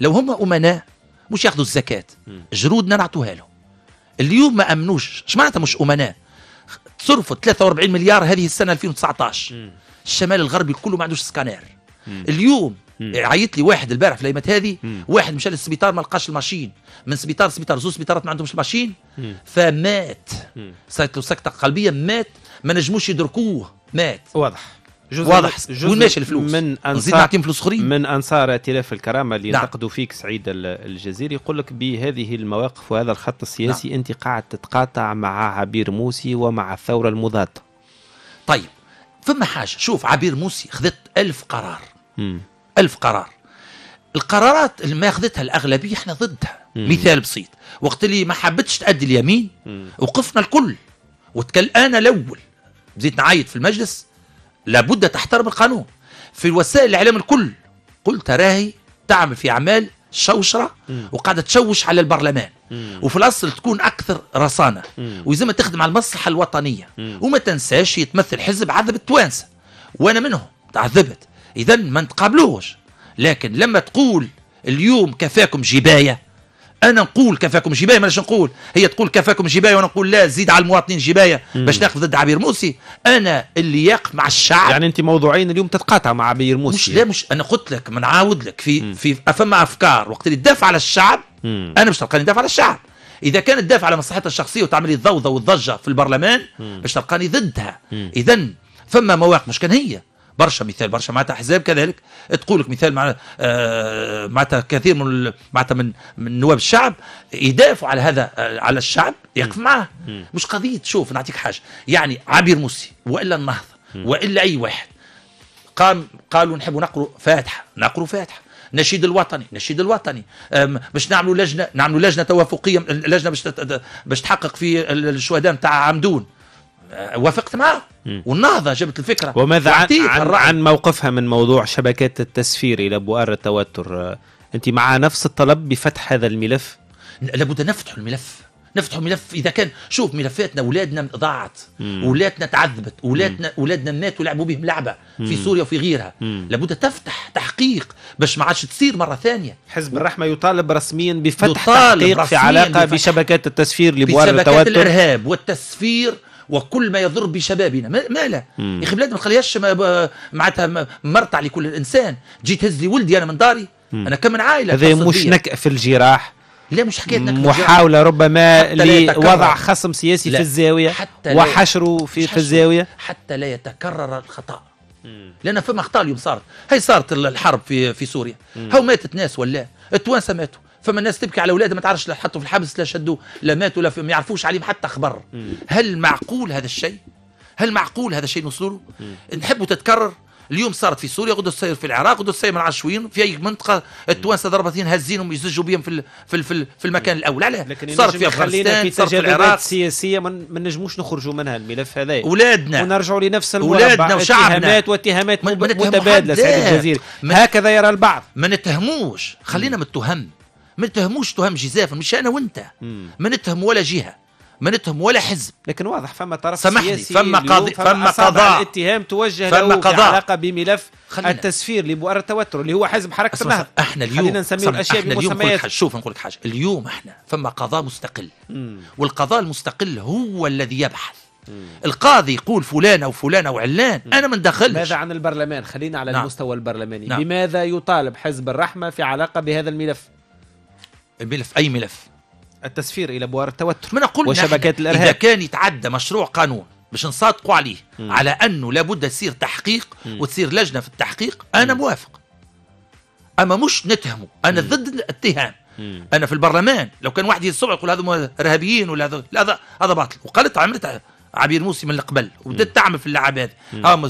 لو هم أمناء مش ياخذوا الزكاة. جرودنا نعطوها لهم. اليوم ما أمنوش. إيش معناتها مش أمناء؟ صرفوا 43 مليار هذه السنة 2019 الشمال الغربي كله ما عندوش سكانير. اليوم عيط لي واحد البارح في الأيامات هذه واحد مشى للسبيطار ما لقاش الماشين. من سبيطار لسبيطار زوج سبيطارات ما عندهمش الماشين. فمات. صارت له سكتة قلبية مات. ما نجموش يدركوه مات. واضح. جزء واضح. جزء وين ماشي الفلوس من انصار نعطيهم فلوس أخرين. من أنصار ائتلاف الكرامة اللي نعم. ينتقدوا فيك سعيد ال- الجزيري. يقول لك بهذه المواقف وهذا الخط السياسي نعم. أنت قاعد تتقاطع مع عبير موسي ومع الثورة المضادة. طيب. فما حاجة. شوف عبير موسي خذت ألف قرار. مم. ألف قرار. القرارات اللي ما أخذتها الأغلبية إحنا ضدها. مم. مثال بسيط. وقت اللي ما حبتش تأدي اليمين مم. وقفنا الكل. وتكل أنا الأول بديت نعيط في المجلس لابد تحترم القانون. في وسائل الإعلام الكل قلت راهي تعمل في أعمال شوشرة وقاعدة تشوش على البرلمان. وفي الأصل تكون أكثر رصانة. ويزم تخدم على المصلحة الوطنية. وما تنساش يتمثل حزب عذب التوانسة. وأنا منهم تعذبت. إذا ما نتقابلوش. لكن لما تقول اليوم كفاكم جباية أنا نقول كفاكم جباية ماناش نقول. هي تقول كفاكم جباية وأنا نقول لا زيد على المواطنين جباية باش نقف ضد عبير موسي أنا اللي يقف مع الشعب. يعني أنت موضوعين اليوم تتقاطع مع عبير موسي مش لا مش أنا قلت لك ما نعاود لك. في في فما أفكار وقت اللي تدافع على الشعب مم. أنا مش تلقاني ندافع على الشعب. إذا كانت تدافع على مصلحتها الشخصية وتعمل لي الضوضه والضجة في البرلمان باش تلقاني ضدها. اذا فما مواقف مش كان هي. برشا مثال برشا معناتها أحزاب كذلك تقول لك مثال معناتها آه معناتها كثير من معناتها من من نواب الشعب يدافعوا على هذا آه على الشعب يقف معاه. مش قضية شوف نعطيك حاجة يعني عبير موسي وإلا النهضة وإلا أي واحد قام قالوا نحبوا نقروا فاتحة نقروا فاتحة نشيد الوطني نشيد الوطني باش نعملوا لجنه نعملوا لجنة توافقية لجنة باش باش تحقق في ال- الشهداء نتاع عمدون. وافقت معاه والنهضة جابت الفكرة. وماذا عن, عن. عن موقفها من موضوع شبكات التسفير إلى بؤر التوتر آه، أنت مع نفس الطلب بفتح هذا الملف؟ لابد نفتحوا الملف. نفتحوا ملف إذا كان شوف ملفاتنا أولادنا ضاعت أولادنا تعذبت. اولادنا أولادنا ماتوا لعبوا بهم لعبة في سوريا وفي غيرها. لابد تفتح تحقيق باش ما عادش تصير مرة ثانية. حزب الرحمة يطالب رسميا بفتح يطالب تحقيق في رسمياً علاقة بفتح- بشبكات التسفير في لبؤر التوتر. الإرهاب والتسفير وكل ما يضر بشبابنا. ما, لا. يا أخي بلاد ما تخليهاش معناتها مرتع لكل إنسان. جيت تهز لي ولدي أنا من داري. أنا كم من عائلة هذا مش. نكأ في الجراح. لا مش حكاية. محاولة ربما. لوضع خصم سياسي لا. في الزاوية حتى وحشره في, في حشو. الزاوية. حتى لا يتكرر الخطأ. لأن فما اخطاء اليوم صارت. هي صارت الحرب في في سوريا. هاو ماتت ناس ولا؟ التوانسة ماتوا. فما الناس تبكي على أولادها ما تعرفش لا حطوا في الحبس لا شدوا لا ماتوا لا ما يعرفوش عليهم حتى خبر هل معقول هذا الشيء؟ هل معقول هذا الشيء نوصلوا له؟ نحبوا تتكرر. اليوم صارت في سوريا غدو تصير في العراق غدو تصير من العشوين في أي منطقة التوانسة ضربتين هزينهم يزجوا بهم في في في, في المكان الأول. علاه. صارت في أفغانستان في صارت في العراق. سياسية من ما نجموش نخرجوا منها الملف هذا. أولادنا. ونرجعوا لنفس المربع. وشعبنا. اتهامات واتهامات حد، سعيد. الجزيري. هكذا يرى البعض. ما نتهموش. خلينا من التهم ما نتهموش تهم جزافا مش أنا وأنت. ما نتهم ولا جهة ما نتهم ولا حزب. لكن واضح فما طرف سامحني، سياسي فما قاضي- فما قضاء. الاتهام توجه فما له قضاء. علاقة بملف خلينا. التسفير لبؤر التوتر اللي هو حزب حركة أسمع، النهضة إحنا اليوم خلينا نسميه الأشياء بمسميات. شوف نقول لك حاجة. اليوم إحنا فما قضاء مستقل. والقضاء المستقل هو الذي يبحث. القاضي يقول فلان أو فلان أو علان أنا ما ندخلش. ماذا عن البرلمان؟ خلينا على نعم. المستوى البرلماني. نعم. بماذا يطالب حزب الرحمة في علاقة بهذا الملف؟ ملف أي ملف. التسفير إلى بوار التوتر. ما نقول وشبكات الإرهاب. إذا كان يتعدى مشروع قانون باش نصادقوا عليه على أنه لابد تصير تحقيق وتصير لجنة في التحقيق أنا موافق. أما مش نتهمه أنا ضد الاتهام. أنا في البرلمان لو كان واحد يصبح يقول هذا ارهابيين ولا هذا هذا هذا باطل. وقالت عملتها عبير موسي من قبل وبدات تعمل في اللعب هذه هم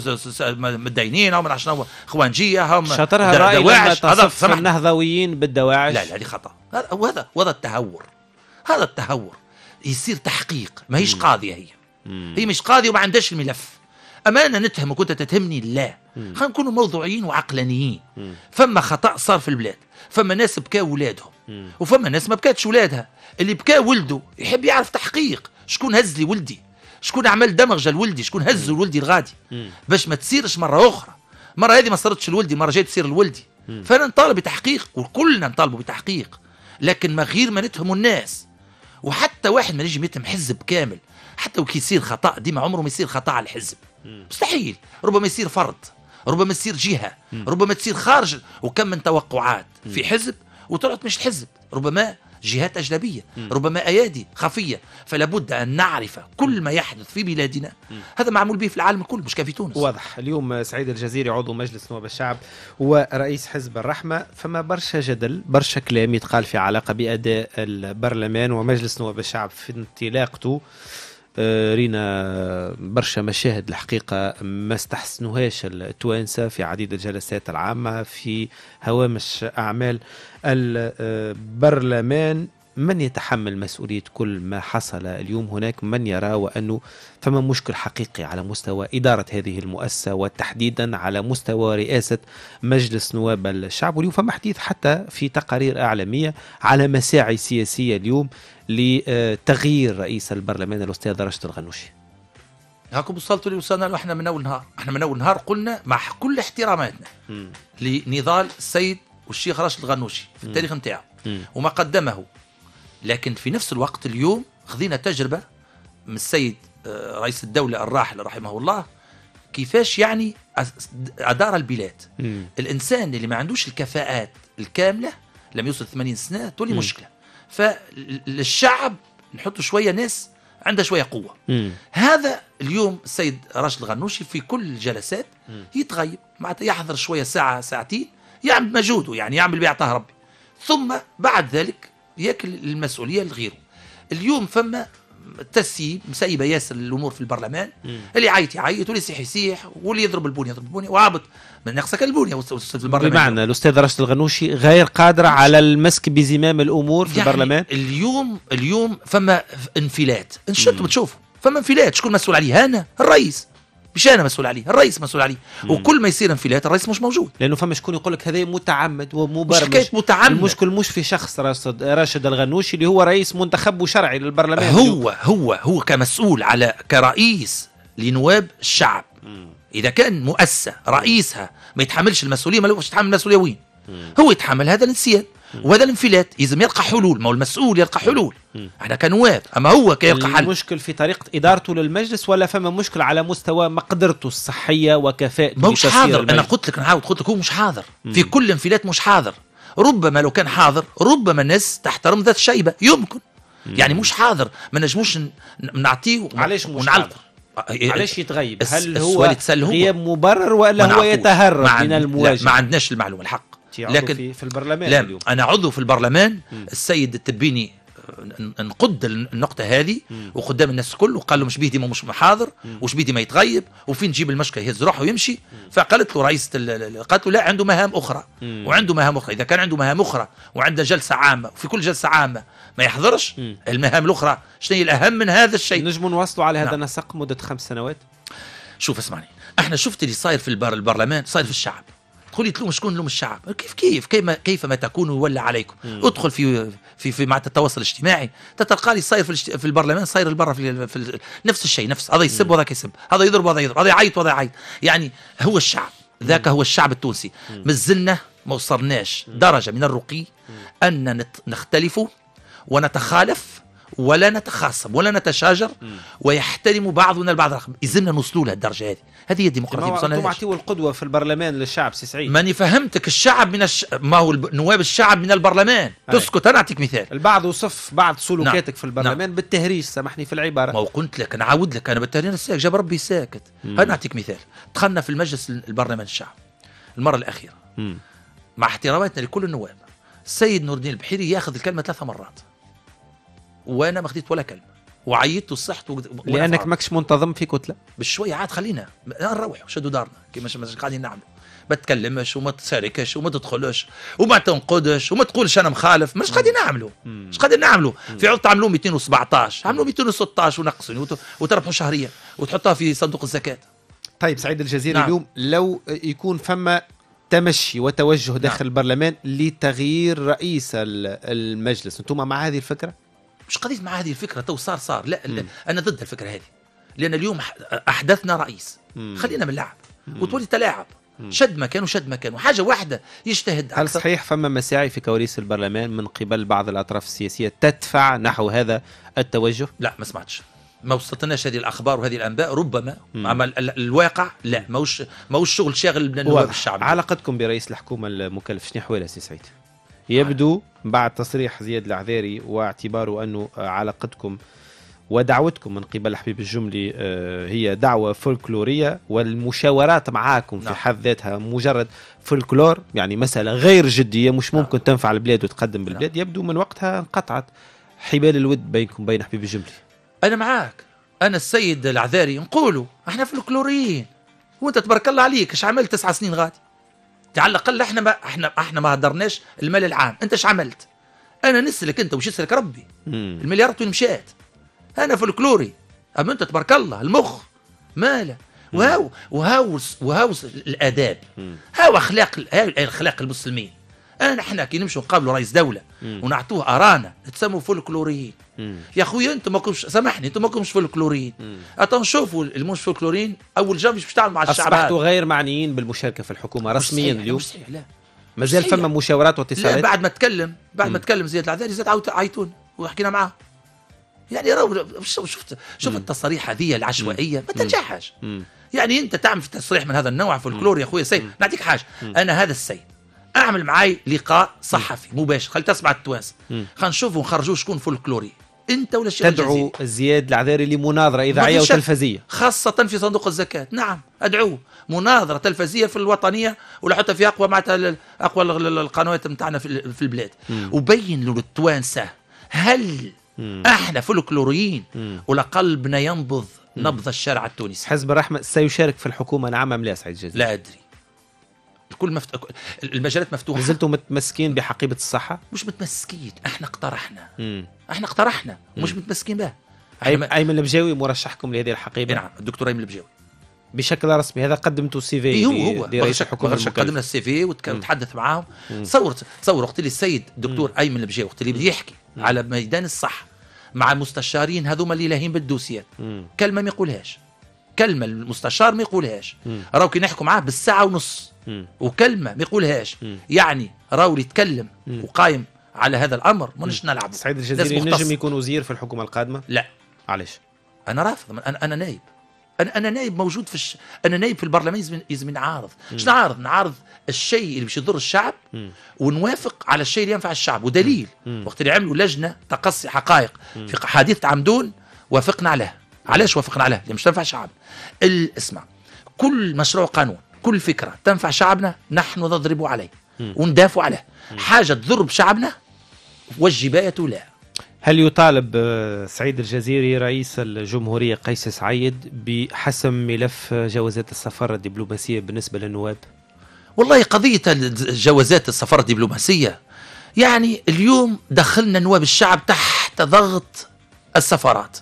متدينين هم عشان اخوانجيه هم شطرها لما دواعش. هذا تصف. النهضويين بالدواعش. لا لا هذه خطأ. هذا وهذا وهذا التهور. هذا التهور. يصير تحقيق. ما هيش قاضيه هي. هي مش قاضيه وما عندهاش الملف. اما أنا نتهمك وانت تتهمني لا. خلينا نكونوا موضوعيين وعقلانيين. فما خطأ صار في البلاد. فما ناس بكاو ولادهم. وفما ناس ما بكاتش ولادها. اللي بكى ولده يحب يعرف تحقيق. شكون هز لي ولدي؟ شكون عمل دمغ لولدي؟ شكون هز لولدي الغادي؟ باش ما تصيرش مرة أخرى. مرة هذه ما صارتش لولدي مرة جاي تصير لولدي. فأنا نطالب بتحقيق وكلنا نطالبوا بتحقيق لكن ما غير ما نتهموا الناس. وحتى واحد ما نجم يتهم حزب كامل. حتى وكي يصير خطأ ديما عمره ما يصير خطأ على الحزب. مستحيل. ربما يصير فرد ربما يصير جهة ربما تصير خارج. وكم من توقعات في حزب وطلعت مش الحزب ربما جهات أجنبية ربما أيادي خفية فلا بد أن نعرف كل ما يحدث في بلادنا. هذا معمول به في العالم الكل مش كان في تونس. واضح. اليوم سعيد الجزيري عضو مجلس نواب الشعب ورئيس حزب الرحمة فما برشا جدل برشا كلام يتقال في علاقة بأداء البرلمان ومجلس نواب الشعب في انطلاقته. رينا برشا مشاهد الحقيقة ما استحسنوهاش التوانسة في عديد الجلسات العامة في هوامش أعمال البرلمان. من يتحمل مسؤولية كل ما حصل اليوم هناك؟ من يرى وأنه فما مشكل حقيقي على مستوى إدارة هذه المؤسسة وتحديدا على مستوى رئاسة مجلس نواب الشعب؟ واليوم فما حديث حتى في تقارير إعلامية على مساعي سياسية اليوم. لتغيير رئيس البرلمان الأستاذ رشد الغنوشي. هاكم وصلتوا اللي وصلنا له إحنا من أول نهار إحنا من أول نهار قلنا مع كل احتراماتنا لنضال السيد والشيخ راشد الغنوشي في التاريخ نتاعو. وما قدمه. لكن في نفس الوقت اليوم خذينا تجربة من السيد آه، رئيس الدولة الراحل رحمه الله كيفاش يعني أدار البلاد. الإنسان اللي ما عندوش الكفاءات الكاملة لم يوصل 80 سنة تولي مشكلة. فللشعب نحط شوية ناس عندها شوية قوة. هذا اليوم السيد راشد الغنوشي في كل الجلسات يتغيب معناتها يحضر شوية ساعة ساعتين يعمل مجهوده يعني يعمل اللي يعطاه ربي. ثم بعد ذلك يأكل المسؤولية لغيره. اليوم فما تسييب مسيبة ياسر الأمور في البرلمان اللي يعيط يعيط واللي يسيح يسيح واللي يضرب البنيه يضرب البنيه وعابط. من ناقصك البنيه وست- وست- في البرلمان. بمعنى الأستاذ رشد الغنوشي غير قادر على المسك بزمام الأمور في يعني البرلمان؟ اليوم اليوم فما انفلات. انش أنتم تشوفوا فما انفلات. شكون مسؤول عليه؟ أنا الرئيس. مش أنا مسؤول عليه الرئيس مسؤول عليه وكل ما يصير انفلات الرئيس مش موجود. لأنه فما شكون يقول لك هذا متعمد مش ومبرمج حكاية متعمد. المشكل مش في شخص راشد راشد الغنوشي اللي هو رئيس منتخب وشرعي للبرلمان. هو هو هو كمسؤول على كرئيس لنواب الشعب. إذا كان مؤسسة رئيسها ما يتحملش المسؤولية ما يتحمل المسؤولية وين؟ هو يتحمل هذا الانسيان وهذا الانفلات لازم يلقى حلول. ما هو المسؤول يلقى حلول. إحنا كنواب أما هو كيلقى حل. المشكل في طريقة إدارته للمجلس ولا فما مشكل على مستوى مقدرته الصحية وكفاءته ما لتسيير حاضر. أنا المجلس؟ قلت لك نعاود قلت لك هو مش حاضر. في كل انفلات مش حاضر. ربما لو كان حاضر ربما الناس تحترم ذات الشيبه يمكن. يعني مش حاضر. ما نجموش نعطيه علاش مش ونعلقه. علاش يتغيب. هل هو. غياب مبرر ولا هو. يتهرب من المواجهة؟ ما عندناش المعلومة الحق. لكن في, في البرلمان لا اليوم. أنا عضو في البرلمان السيد التبيني نقد النقطة هذه وقدام الناس الكل وقال له مش بيدي ما مش حاضر وش بيدي ما يتغيب وفين نجيب المشكلة؟ يهز روحه ويمشي. فقالت له رئيسة ال- ال- قالت له لا عنده مهام أخرى. وعنده مهام أخرى. إذا كان عنده مهام أخرى وعنده جلسة عامة وفي كل جلسة عامة ما يحضرش المهام الأخرى شنو هي؟ الأهم من هذا الشيء. نجم نواصلوا على هذا نعم. النسق مدة خمس سنوات. شوف اسمعني إحنا شفت اللي صاير في البر البرلمان صاير في الشعب. تقولي تلوم شكون لوم الشعب؟ كيف كيف؟ كيف ما, كيف ما تكون يولى عليكم. ادخل في في في مع التواصل الاجتماعي. تتلقى لي صاير في. في البرلمان صاير البرة في, في نفس الشيء نفس. هذا يسب وهذاك يسب. هذا يضرب وهذا يضرب. هذا يعيط وهذا يعيط. يعني هو الشعب. ذاك هو الشعب التونسي. مازلنا ما وصلناش درجة من الرقي نت- نختلف ونتخالف ولا نتخاصم ولا نتشاجر ويحترم بعضنا البعض. يلزمنا نوصلوا للدرجه هذه. هذه هي الديمقراطية أنتم. اعطيوا القدوة في البرلمان للشعب سي سعيد. ماني فهمتك الشعب من الش... ما هو. نواب الشعب من البرلمان. أي. تسكت أنا أعطيك مثال. البعض وصف بعض سلوكاتك نعم. في البرلمان بالتهريج سامحني في العبارة. ما قلت لك أنا عاود لك أنا بالتهريج الساكت جاب ربي ساكت. أنا اعطيك مثال. دخلنا في المجلس البرلمان الشعب المرة الأخيرة. مم. مع احتراماتنا لكل النواب السيد نور الدين البحيري ياخذ الكلمة ثلاث مرات. وأنا ما خديت ولا كلمه وعيطت وصحت و... لأنك ماكش منتظم في كتلة؟ بشويه عاد خلينا. نروح شدوا دارنا. مش قاعدين نعملوا. ما تكلمش وما تشاركش وما تدخلش وما تنقدش وما تقولش أنا مخالف. مش قاعدين نعملوا. مش قاعدين نعملوا. في عوض تعملوا 217 عملوا 216 ونقصوا وت- وتربحوا شهريا وتحطها في صندوق الزكاة. طيب سعيد الجزيري نعم. اليوم لو يكون فما تمشي وتوجه داخل نعم. البرلمان لتغيير رئيس ال- المجلس. أنتم مع هذه الفكرة؟ مش قضيه مع هذه الفكرة تو صار صار. لا, لا أنا ضد الفكرة هذه. لأن اليوم أحدثنا رئيس. خلينا من اللعب وتولي تلاعب. شد مكان وشد مكان. وحاجة واحدة يجتهد هل أكثر. صحيح فما مساعي في كواليس البرلمان من قبل بعض الأطراف السياسية تدفع نحو هذا التوجه؟ لا ما سمعتش. ما وصلتناش هذه الأخبار وهذه الأنباء. ربما أما ال- ال- الواقع لا. ماهوش ماهوش شغل شاغل من النواب. الشعبي. علاقتكم برئيس الحكومة المكلف شنو حوالها سي سعيد؟ يبدو بعد تصريح زياد العذاري واعتباره أنه علاقتكم ودعوتكم من قبل حبيب الجملي آه، هي دعوة فولكلورية والمشاورات معاكم في نعم. حد ذاتها مجرد فولكلور يعني مسألة غير جدية مش ممكن تنفع البلاد وتقدم بالبلاد يبدو من وقتها انقطعت. حبال الود بينكم وبين حبيب الجملي أنا معاك. أنا السيد العذاري نقولوا إحنا فلكلوريين وأنت تبارك الله عليك إيش عملت تسع سنين غادي؟ على الأقل إحنا ما إحنا إحنا ما هدرناش المال العام. أنت إيش عملت؟ أنا نسلك أنت وش يسلك ربي. المليارات وين مشات أنا فلكلوري أما أنت تبارك الله المخ. ماله؟ وهاو وهاو وهاو الأداب. هاو أخلاق اخلاق المسلمين. أنا إحنا كي نمشوا نقابلوا رئيس دولة ونعطوه أرانا تسموا فولكلوريين. يا خويا أنتم ماكمش سامحني أنتم ماكمش فولكلوريين. اتا نشوفوا المش فولكلوريين أول جا مش باش تعمل مع الشعب أصبحتوا هذا. غير معنيين بالمشاركة في الحكومة مش رسميا اليوم؟ لا. مازال. فما مشاورات لا واتصالات؟ بعد ما تكلم بعد ما تكلم زياد العذاري زاد عاود عيطون وحكينا معاه. يعني راهو شفت شوف التصاريح هذه العشوائية؟ ما تنجحش. يعني أنت تعمل في تصريح من هذا النوع في الكلور يا أخويا سيد نعطيك حاجة. أنا هذا السيد أعمل معاي لقاء صحفي مباشر. خلي تسمع التوانسة. خلينا نشوفوا نخرجوا شكون فولكلوري. أنت ولا الشيخ تدعو زياد العذاري في شك. وتلفزية. خاصة في صندوق الزكاة. نعم أدعوه مناظرة تلفزية في الوطنية ولا حتى في أقوى معناتها ال- القنوات نتاعنا في ال- في البلاد. وبين له للتوانسة هل إحنا فولكلوريين؟ ولا قلبنا ينبض نبض الشارع التونسي. حزب الرحمة سيشارك في الحكومة. نعم أم لا سعيد الجزيري لا أدري. الكل مفت... المجالات مفتوحة. لازلتم متمسكين بحقيبة الصحة؟ مش متمسكين إحنا اقترحنا. مم. إحنا اقترحنا مش متمسكين به. أي- إحنا ما... أيمن البجاوي مرشحكم لهذه الحقيبة؟ نعم الدكتور أيمن البجاوي بشكل رسمي هذا قدمتوا سي في إيه هو هو. بغرشة المكلف. قدمنا السي في وتحدث معاهم. تصور تصور وقت اللي السيد الدكتور أيمن البجاوي وقت اللي بده يحكي على ميدان الصحة مع المستشارين هذوما اللي لاهين بالدوسيات. كلمة ما يقولهاش. كلمة المستشار ما يقولهاش. راهو كي نحكوا معاه بالساعة ونص. مم. وكلمة ما يقولهاش. يعني راهو اللي يتكلم وقايم على هذا الأمر ماناش نلعب سعيد الجزيري نجم يكون وزير في الحكومة القادمة؟ لا. علاش أنا رافض. أنا أنا نايب. أنا أنا نايب موجود في الش... أنا نايب في البرلمان يزمن نعارض إيش نعارض نعارض الشيء اللي باش يضر الشعب ونوافق على الشيء اللي ينفع الشعب. ودليل. وقت اللي عملوا لجنة تقصي حقائق في حادثه عمدون وافقنا عليها. علاش وافقنا عليها لأن مش تنفع ال- اسمع كل مشروع قانون كل فكرة تنفع شعبنا نحن نضرب عليه وندافع عليه. حاجة تضر بشعبنا والجباية لا. هل يطالب آه، سعيد الجزيري رئيس الجمهورية قيس سعيد بحسم ملف جوازات السفارة الدبلوماسية بالنسبة للنواب؟ والله قضية الجوازات السفارة الدبلوماسية يعني اليوم دخلنا نواب الشعب تحت ضغط السفارات.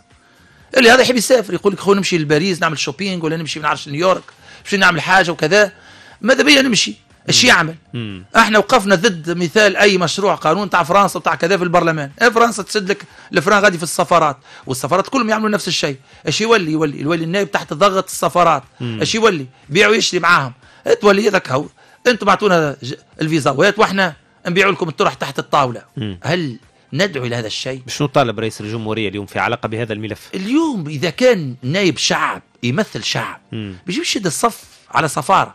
اللي هذا يحب يسافر. يقول لك خو نمشي لباريس نعمل شوبينج ولا نمشي من عرش نيويورك نمشي نعمل حاجة وكذا. ماذا بيا؟ نمشي. إيش يعمل. مم. إحنا وقفنا ضد مثال أي مشروع قانون تاع فرنسا وتاع كذا في البرلمان. إيه فرنسا تسد لك الفران غادي في السفارات. والسفارات كلهم يعملوا نفس الشيء. إيش يولي؟ يولي يولي النائب تحت ضغط السفارات. إيش يولي؟ بيعوا يشتري معاهم. إيه تولي هذاك هو. أنتم اعطونا الفيزاوات وإحنا نبيعوا لكم الطرح تحت الطاولة. هل ندعو إلى هذا الشيء باش نطالب رئيس الجمهورية اليوم في علاقة بهذا الملف اليوم إذا كان نايب شعب يمثل شعب. باش يمشي الصف على سفارة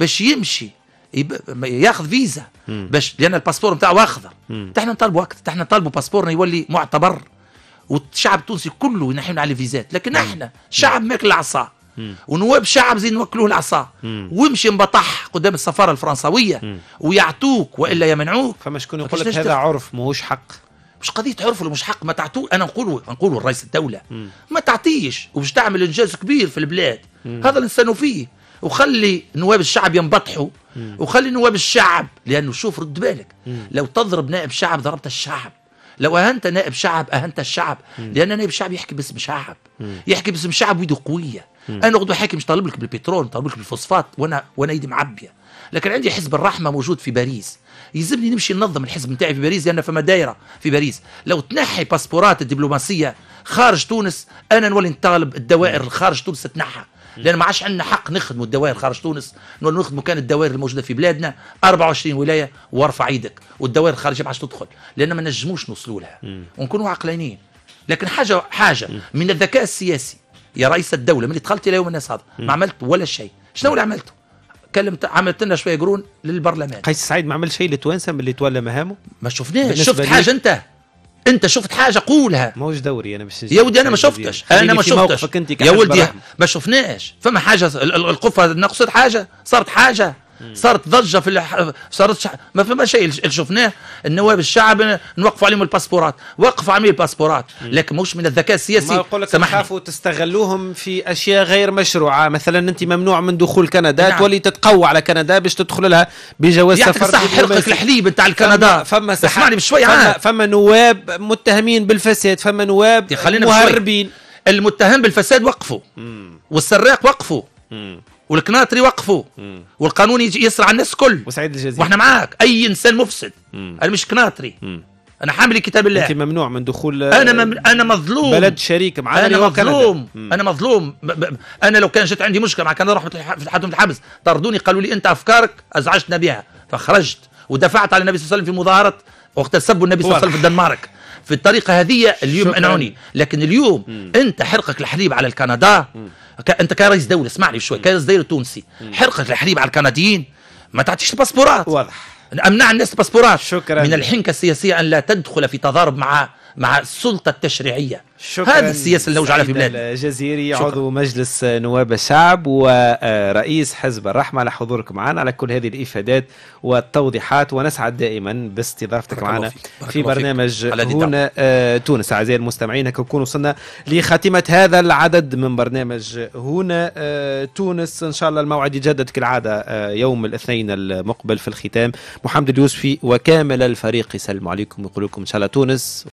باش يمشي. ياخذ فيزا. باش لأن الباسبور نتاعو أخضر مم. إحنا نطالبوا وقت إحنا نطالبوا باسبورنا يولي معتبر والشعب التونسي كله ينحيون على الفيزات لكن إحنا شعب ماكل العصا. ونواب شعب زي نوكلوه العصا مم. ويمشي مبطح قدام السفارة الفرنسوية. ويعطوك وإلا يمنعوك فما شكون يقول لك هذا. عرف ماهوش حق مش قضية عرف ولا مش حق ما تعطوه أنا نقول نقول لرئيس الدولة. ما تعطيش وباش تعمل إنجاز كبير في البلاد. هذا اللي نستنوا فيه. وخلي نواب الشعب ينبطحوا. وخلي نواب الشعب لأنه شوف رد بالك. لو تضرب نائب شعب ضربت الشعب. لو أهنت نائب شعب أهنت الشعب. لأن نائب شعب يحكي باسم شعب. يحكي باسم شعب ويده قوية. أنا غدوه حاكي مش طالب لك بالبترول طالب لك بالفوسفات وأنا وأنا إيدي معبية. لكن عندي حزب الرحمة موجود في باريس. يلزمني نمشي ننظم الحزب نتاعي في باريس لأن فما دايرة في باريس. لو تنحي باسبورات الدبلوماسية خارج تونس أنا نولي نطالب الدوائر خارج تونس تنحى لأن ما عادش عندنا حق نخدموا الدوائر خارج تونس. نولي نخدموا كان الدوائر الموجودة في بلادنا 24 ولاية وارفع إيدك والدوائر الخارجية ما عادش تدخل لأن ما نجموش نوصلوا لها. ونكونوا عقلانيين لكن حاجة حاجة من الذكاء السياسي يا رئيس الدولة من دخلت إلى يوم الناس هذا ما عملت ولا شيء. شنو اللي عملته؟ كلمت عملت لنا شوية قرون للبرلمان. قيس سعيد ما عمل شيء لتوانسة من اللي تولى مهامه؟ ما بالنسبة شفت حاجة أنت؟ أنت شفت حاجة؟ قولها. ماهوش دوري أنا باش يا ودي أنا ما شفتش. أنا ما شفتش. يا ولدي. ما شفناش. فما حاجة ال- ال- القفة نقصت حاجة؟ صارت حاجة. صارت ضجة في الح... صارت ش... ما فما شيء. اللي شفناه النواب الشعب نوقفوا عليهم الباسبورات. وقفوا عليهم الباسبورات. لكن مش من الذكاء ما السياسي يقول لك تخافوا تستغلوهم في أشياء غير مشروعة. مثلا أنت ممنوع من دخول كندا. نعم. تولي تتقوى على كندا باش تدخل لها بجواز يعطيك سفر الصحة. حرقك. الحليب نتاع الكندا فما, اسمعني بشوي. فما, فما نواب متهمين بالفساد. فما نواب يا خلينا بشوي. مهربين. المتهم بالفساد وقفوا. والسراق وقفوا. والكناطري وقفوا والقانون يجي يسرع الناس الكل. وسعيد الجزيري. وإحنا معاك. أي إنسان مفسد. أنا مش كناطري أنا حامل كتاب الله. أنت ممنوع من دخول أنا مم... أنا مظلوم. بلد شريك معنا أنا. مظلوم. أنا مظلوم. ب... ب... أنا لو كان جت عندي مشكلة مع كندا رحت في الحبس. طردوني قالوا لي أنت أفكارك أزعجتنا بها. فخرجت ودفعت على النبي صلى الله عليه وسلم في مظاهرة وقت سبوا النبي صلى الله عليه وسلم في الدنمارك. في الطريقة هذه اليوم. منعوني لكن اليوم أنت حرقك الحليب على الكندا ك... أنت كرئيس دولة اسمعني شوي كرئيس دولة تونسي. حرقك الحليب على الكنديين. ما تعطيش الباسبورات. واضح. أمنع الناس الباسبورات شكراً. من الحنكة السياسية أن لا تدخل في تضارب مع مع السلطة التشريعية. شكراً هذا السياسة اللي نوجع عليها في بلادنا. الجزيري شكراً. عضو مجلس نواب الشعب ورئيس حزب الرحمة على حضوركم معنا على كل هذه الإفادات والتوضيحات ونسعد دائما باستضافتك معنا في. برنامج هنا آه، تونس. أعزائي المستمعين هكا نكون وصلنا لخاتمة هذا العدد من برنامج هنا آه، تونس. إن شاء الله الموعد يجدد كالعادة آه، يوم الاثنين المقبل في الختام. محمد اليوسفي وكامل الفريق يسلموا عليكم ويقول لكم إن شاء الله تونس